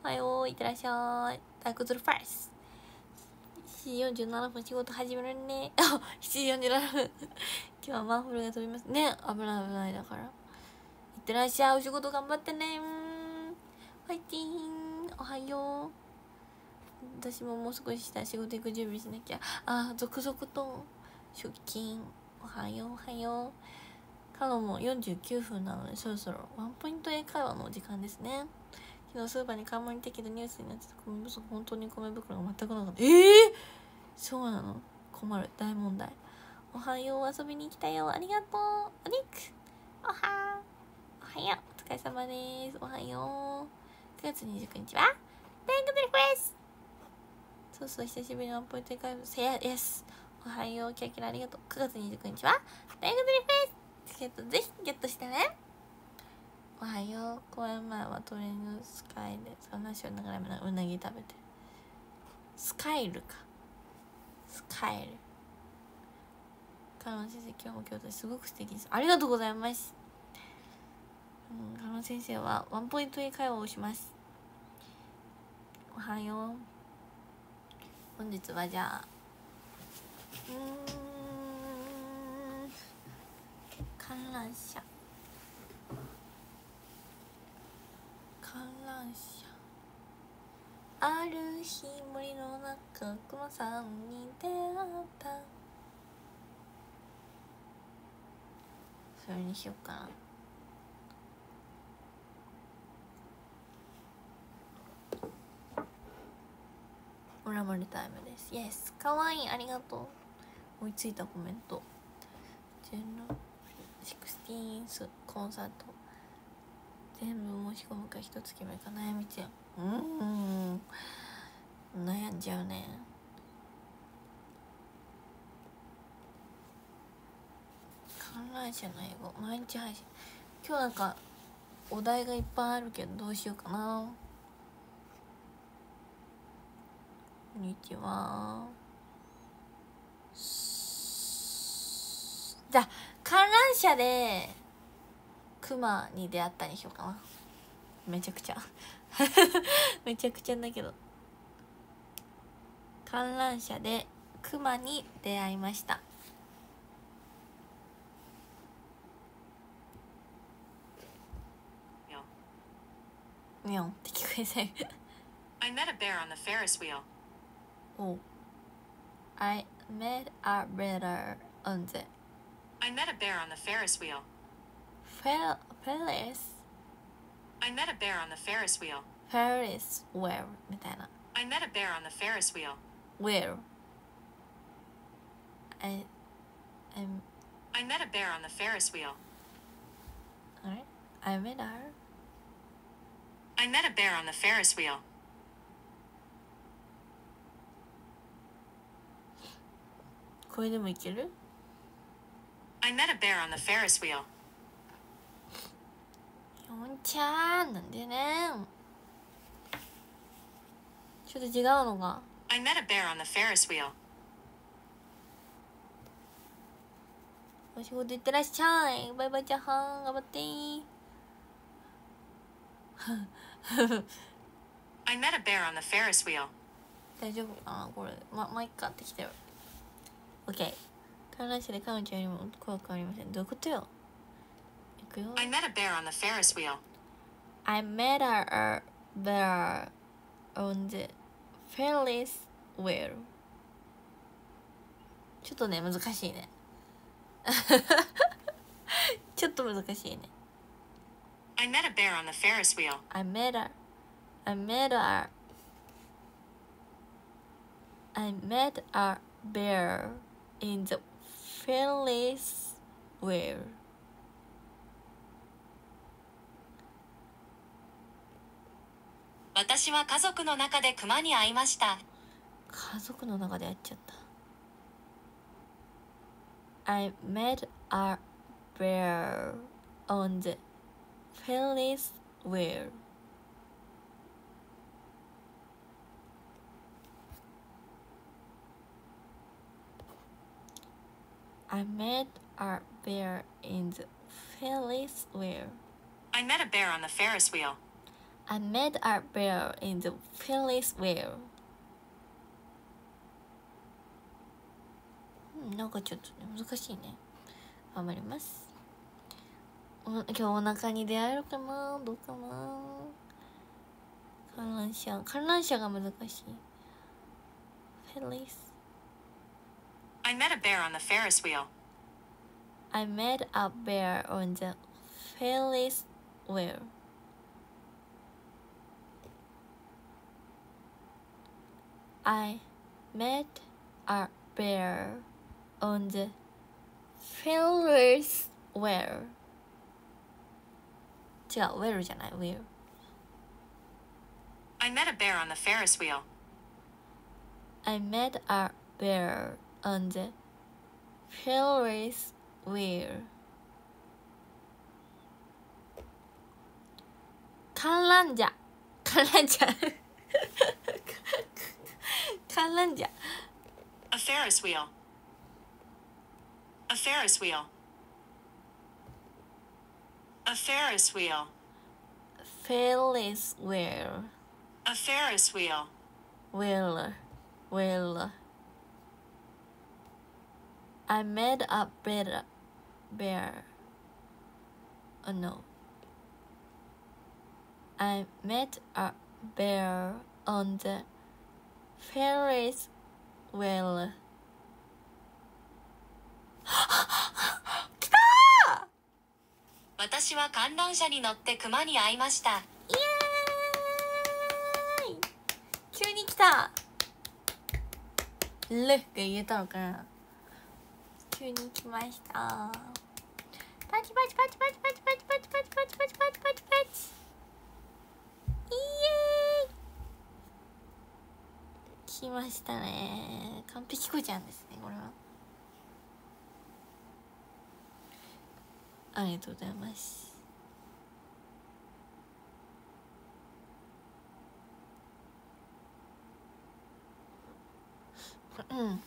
[SPEAKER 1] おはよう。いってらっしゃい。大工するファース7時47分仕事始めるね。あ7時47分。今日はマンホールが飛びます。ね。危ない危ないだから。いってらっしゃい。お仕事頑張ってね。ファイティーン。おはよう。私ももう少ししたら仕事行く準備しなきゃ。ああ続々と出勤。おはようおはよう。カノも49分なのでそろそろワンポイント英会話のお時間ですね。昨日スーパーに買い物に行ったけどニュースになってた米不足本当に米袋が全くなかった。ええー、そうなの？困る大問題。おはよう遊びに来たよ。ありがとう。お肉おはおはよう。お疲れ様です。おはよう。9月29日は大学でリクエスト。そうそう久しぶりのアンポイント会せや Yes おはようキラキラありがとう。9月29日は大学リフェイスチケットぜひゲットしてね。おはよう。公演前はトレーニングスカイでそんなしをながらうなぎ食べて。スカイルか。スカイル。カノン先生今日も京都すごく素敵です。ありがとうございます。うんカノン先生はワンポイント英会話をします。おはよう。本日はじゃあ。うん。観覧車。観覧車。ある日森の中熊さんに出会った。それにしようかな。オラマルタイムです。イエスかわいい。ありがとう。追いついたコメント。ジェンロ16スコンサート。全部申し込むか一月目か悩みちゃううん。悩んじゃうね。観覧車の英語。毎日配信。今日なんかお題がいっぱいあるけどどうしようかな。こんにちは。じゃあ観覧車でクマに出会ったにしようかな。めちゃくちゃ。めちゃくちゃだけど。観覧車でクマに出会いました。ミョン。って聞こえて
[SPEAKER 2] I met a bear on the Ferris wheel.
[SPEAKER 1] Oh. I met a bear 언제?
[SPEAKER 2] I met a bear on the Ferris wheel.
[SPEAKER 1] Ferris?
[SPEAKER 2] I met a bear on the Ferris wheel.
[SPEAKER 1] Ferris wheel 미다나.
[SPEAKER 2] I met a bear on the Ferris wheel.
[SPEAKER 1] Where? I I'm
[SPEAKER 2] I met a bear on the Ferris wheel.
[SPEAKER 1] Alright. I met her.
[SPEAKER 2] I met a bear on the Ferris wheel.
[SPEAKER 1] これでもいける
[SPEAKER 2] I met a bear on the Ferris wheel.
[SPEAKER 1] ヨンちゃんなんでねちょっと違うのが
[SPEAKER 2] I met a bear on the Ferris wheel.
[SPEAKER 1] お仕事行ってらっしゃいバイバイチャーハン頑張ってー
[SPEAKER 2] I met a bear on the Ferris wheel.
[SPEAKER 1] 大丈夫かなこれままあいっかってきたよ OK 観覧車で彼女よりも怖くありませんどういうことよいくよ
[SPEAKER 2] I met a bear on the Ferris wheel.
[SPEAKER 1] I met a bear on the Ferris wheel ちょっとね難しいねちょっと難しいね
[SPEAKER 2] I met a bear on the Ferris wheel.
[SPEAKER 1] I met a I met a I met a bear in the Ferris wheel
[SPEAKER 2] 私は家族の中で熊に会いました。
[SPEAKER 1] 家族の中でやっちゃった I met a bear on the Ferris wheel 'I met a bear in the Ferris wheel.
[SPEAKER 2] I met a bear on the Ferris wheel.
[SPEAKER 1] I met a bear in the Ferris wheel. うんなんかちょっとね難しいね。頑張ります。お今日お腹に出会えるかなどうかな観覧車。観覧車が難しい。フェリス。
[SPEAKER 2] I met a bear on the Ferris wheel.
[SPEAKER 1] I met a bear on the Ferris wheel. I met a bear on the Ferris wheel. 違う、wheel じゃない、wheel.
[SPEAKER 2] I met a bear on the Ferris wheel.
[SPEAKER 1] I met a bear and Paris wheel. Kalanja, Kalanja, Kalanja.
[SPEAKER 2] A Ferris wheel. A Ferris wheel. A Ferris wheel.
[SPEAKER 1] Ferris wheel.
[SPEAKER 2] A Ferris wheel.
[SPEAKER 1] Wheel. Wheel. I made a bear bear oh no I met a bear on the Ferris wheel
[SPEAKER 2] 私は観覧車に乗って熊に会いました。
[SPEAKER 1] イエーイ急に来た「る」が言えたのかな急に来ました。パチパチパチパチパチパチパチパチパチパチパチパチパチイエーイ。来ましたね。完璧子ちゃんですねこれは。ありがとうございます。うん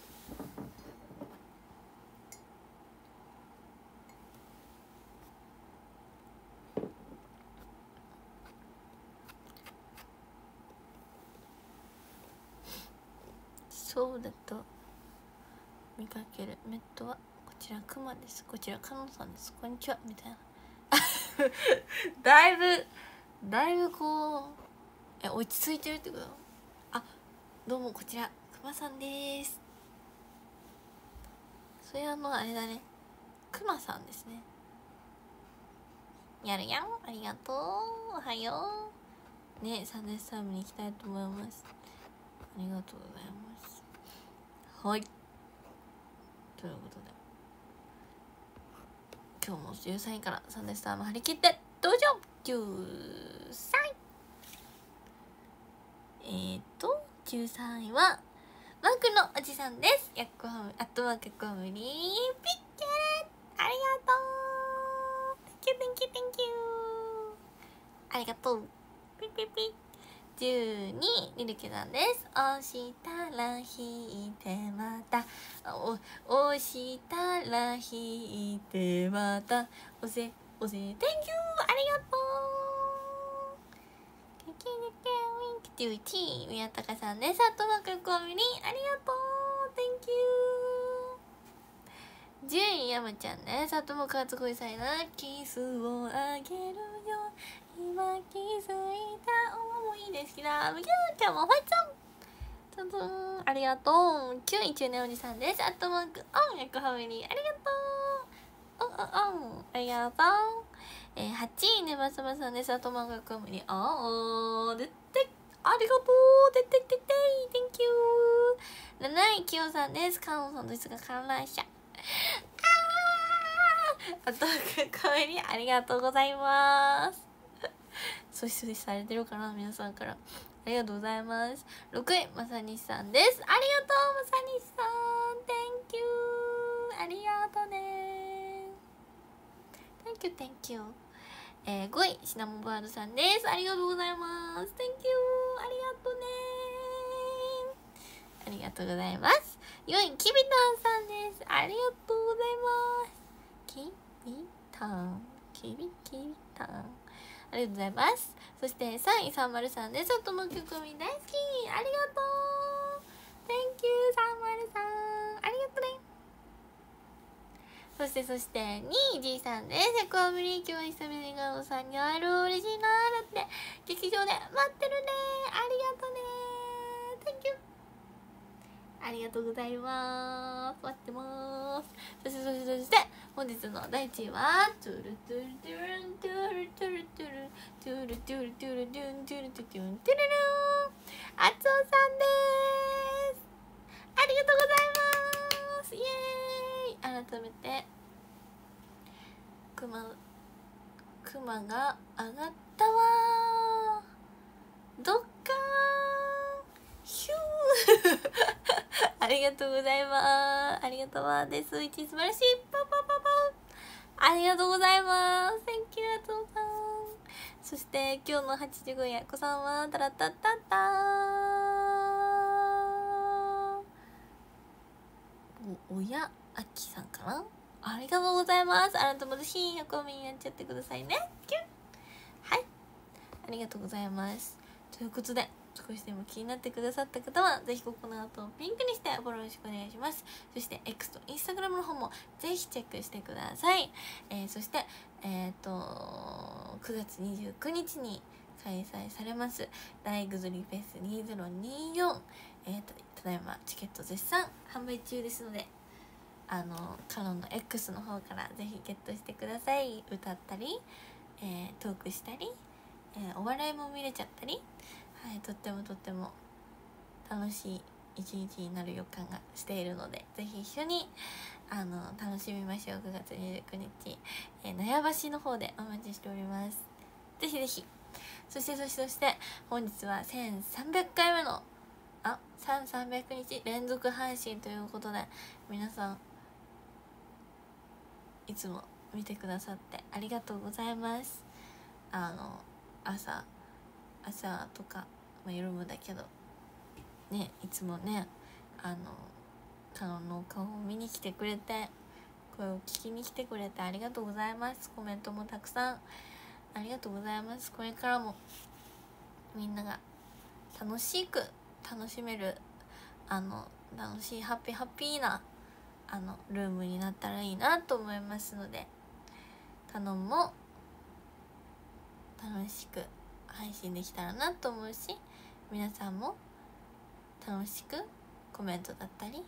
[SPEAKER 1] そうだと見かけるメットはこちらクマです。こちらカノンさんです。こんにちは。みたいな。だいぶだいぶこうえ落ち着いてるってこと？あどうもこちらくまさんです。それあのあれだね。くまさんですね。やるやん。ありがとう。おはよう。ねサンデースタイムに行きたいと思います。ありがとうございます。はい。ということで今日も13位からサンデースタイム張り切ってどうぞ13位えーと13位はマークのおじさんです。やっこはむあとはコムリーピッケルありがとう。Thank you thank you thank you ありがとう。ピッピッピッ。12リルケさんです。押したら引いてまた。お押したら引いてまた。押せ押せ。Thank you! ありがとう。キキニケウィンキテューティー宮高さんです。あとはかコミリありがとう。Thank you! 順位山ちゃんです。あともかつこいさいなキスをあげるよ。今気づいた思い出好きだむぎゅーちゃんもファイツン。トントンありがとう9位中年おじさんです。あとマークオンヤクファミリー。ありがとう。オンオンオンありがとう。えー、8位ねば。さばさんですあとマークコミリーあーでてありがとうでってってって Thank you 7位きよさんですカノンさんですが観覧車あーあとコミリーありがとうございます。阻止されてるかな皆さんから。ありがとうございます。6位まさにしさんです。ありがとうまさにしさん。Thank you ありがとうね。Thank you Thank you えー、5位シナモンバードさんです。ありがとうございます。Thank you ありがとうね。ありがとうございます。4位きびたんさんです。ありがとうございます。きびたんきびきびたんありがとうございます。そして3位303です。あとも曲み大好きありがとう !Thank you 303ありがとうねそしてそして2位 G さんです。エコアブリー今日は久々にガオさんに会えるオリジナルって劇場で待ってるねありがとうね Thank you ありがとうございます。待ってます。そしてそしてそして本日の第1位はトゥルトゥルトゥルントゥルトゥルトゥルトゥルトゥルトゥルトゥルトゥルトゥルトゥルトゥルルンあつおさんですありがとうございますイエーイ改めてくまくまが上がったわーどっかーヒュー ありがとうございます。ありがとうわです。一素晴らしい。パパパパありがとうございます。Thank you あとうさん。そして今日の85やこさんはタラッタッタタお親あきさんかな？ありがとうございます。あなたもぜひ横見やっちゃってくださいね。キュンはい。ありがとうございます。ということで少しでも気になってくださった方はぜひここの後をピンクにしてフォローよろしくお願いします。そして X と Instagram の方もぜひチェックしてください、えー、そしてえっ、ー、と9月29日に開催されますライグズリフェス2024、えーと、ただいまチケット絶賛販売中ですのであのカノンの X の方からぜひゲットしてください。歌ったり、えー、トークしたり、えー、お笑いも見れちゃったりはいとってもとっても楽しい一日になる予感がしているのでぜひ一緒にあの楽しみましょう。9月29日、えー、悩ましの方でお待ちしております。ぜひぜひ。そしてそしてそして本日は1300回目のあ1300日連続配信ということで皆さんいつも見てくださってありがとうございます。あの朝朝とか、まあ、夜もだけどねいつもねあのカノンの顔を見に来てくれて声を聞きに来てくれてありがとうございます。コメントもたくさんありがとうございます。これからもみんなが楽しく楽しめるあの楽しいハッピーハッピーなあのルームになったらいいなと思いますので頼むも楽しく配信できたらなと思うし皆さんも楽しくコメントだったり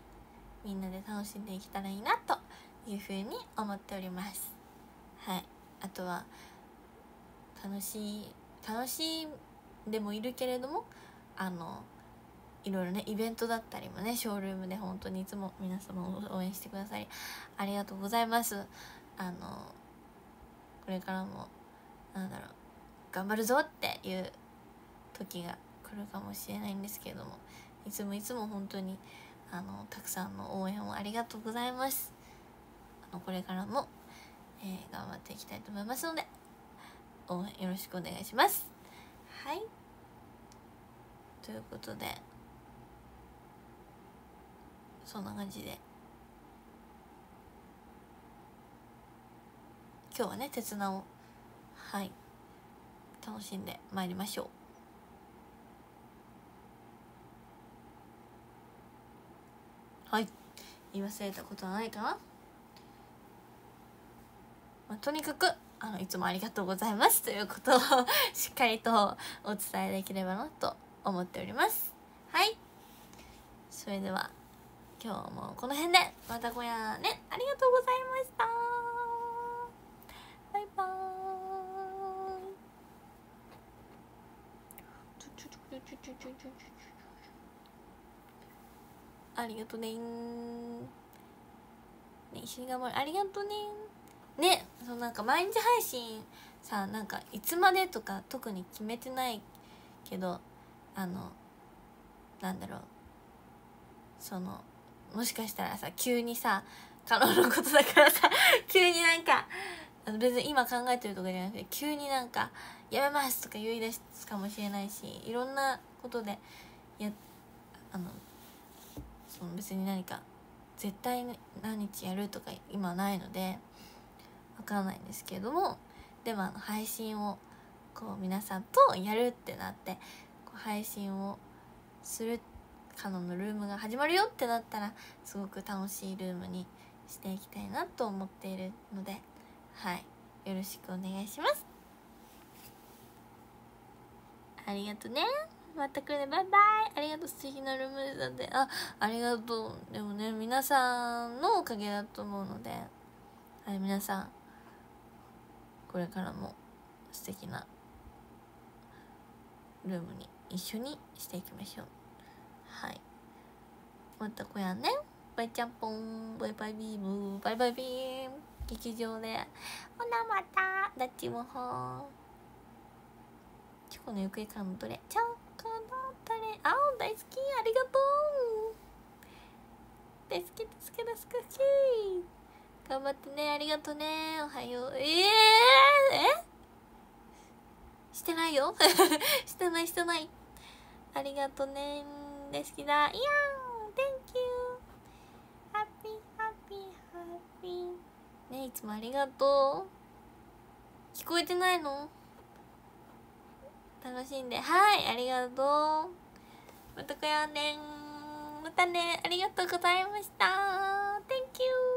[SPEAKER 1] みんなで楽しんでいけたらいいなというふうに思っております。はい。あとは楽しい楽しいでもいるけれどもあのいろいろねイベントだったりもねショールームで本当にいつも皆様応援してくださりありがとうございます。あのこれからもなんだろう頑張るぞっていう時が来るかもしれないんですけれどもいつもいつも本当にあのたくさんの応援をありがとうございます。あのこれからも、えー、頑張っていきたいと思いますので応援よろしくお願いします。はい。ということでそんな感じで今日はね鉄菜をはい。楽しんでまいりましょう。はい。言い忘れたことはないか？な、まあ、とにかくあのいつもありがとうございます。ということを しっかりとお伝えできればなと思っております。はい。それでは今日もこの辺で。また今夜ね。ありがとうございましたバイバーイありがとねん。ね石がもありがとねん。ねそうなんか毎日配信さなんかいつまでとか特に決めてないけどあのなんだろう。そのもしかしたらさ急にさ可能のことだからさ 急になんか別に今考えてるとかじゃなくて急になんか「やめます」とか言い出すかもしれないしいろんなことでやあのその別に何か絶対に何日やるとか今ないので分からないんですけれどもでもあの配信をこう皆さんとやるってなってこう配信をするカノンのルームが始まるよってなったらすごく楽しいルームにしていきたいなと思っているのではい。よろしくお願いします。ありがとね。また来るね。バイバイ。ありがとう。素敵なルームだってあありがとう。でもね皆さんのおかげだと思うので。はい皆さんこれからも素敵なルームに一緒にしていきましょう。はい。またこやね。バイちゃんぽんバイバイビーム。バイバイビーム。劇場で。ほなまた。ダッチもほー。チョコの行方からのどれチョコのどれあ大好き。ありがとう。大好きです。けどすかし頑張ってね。ありがとね。おはよう。えー、えしてないよ。してない。してない。ありがとね。大好きだ。いやー Thank you ハッピーハッピーハッピー。ねいつもありがとう。聞こえてないの？楽しんで。はいありがとう。またこやね。んまたね。ありがとうございました。Thank you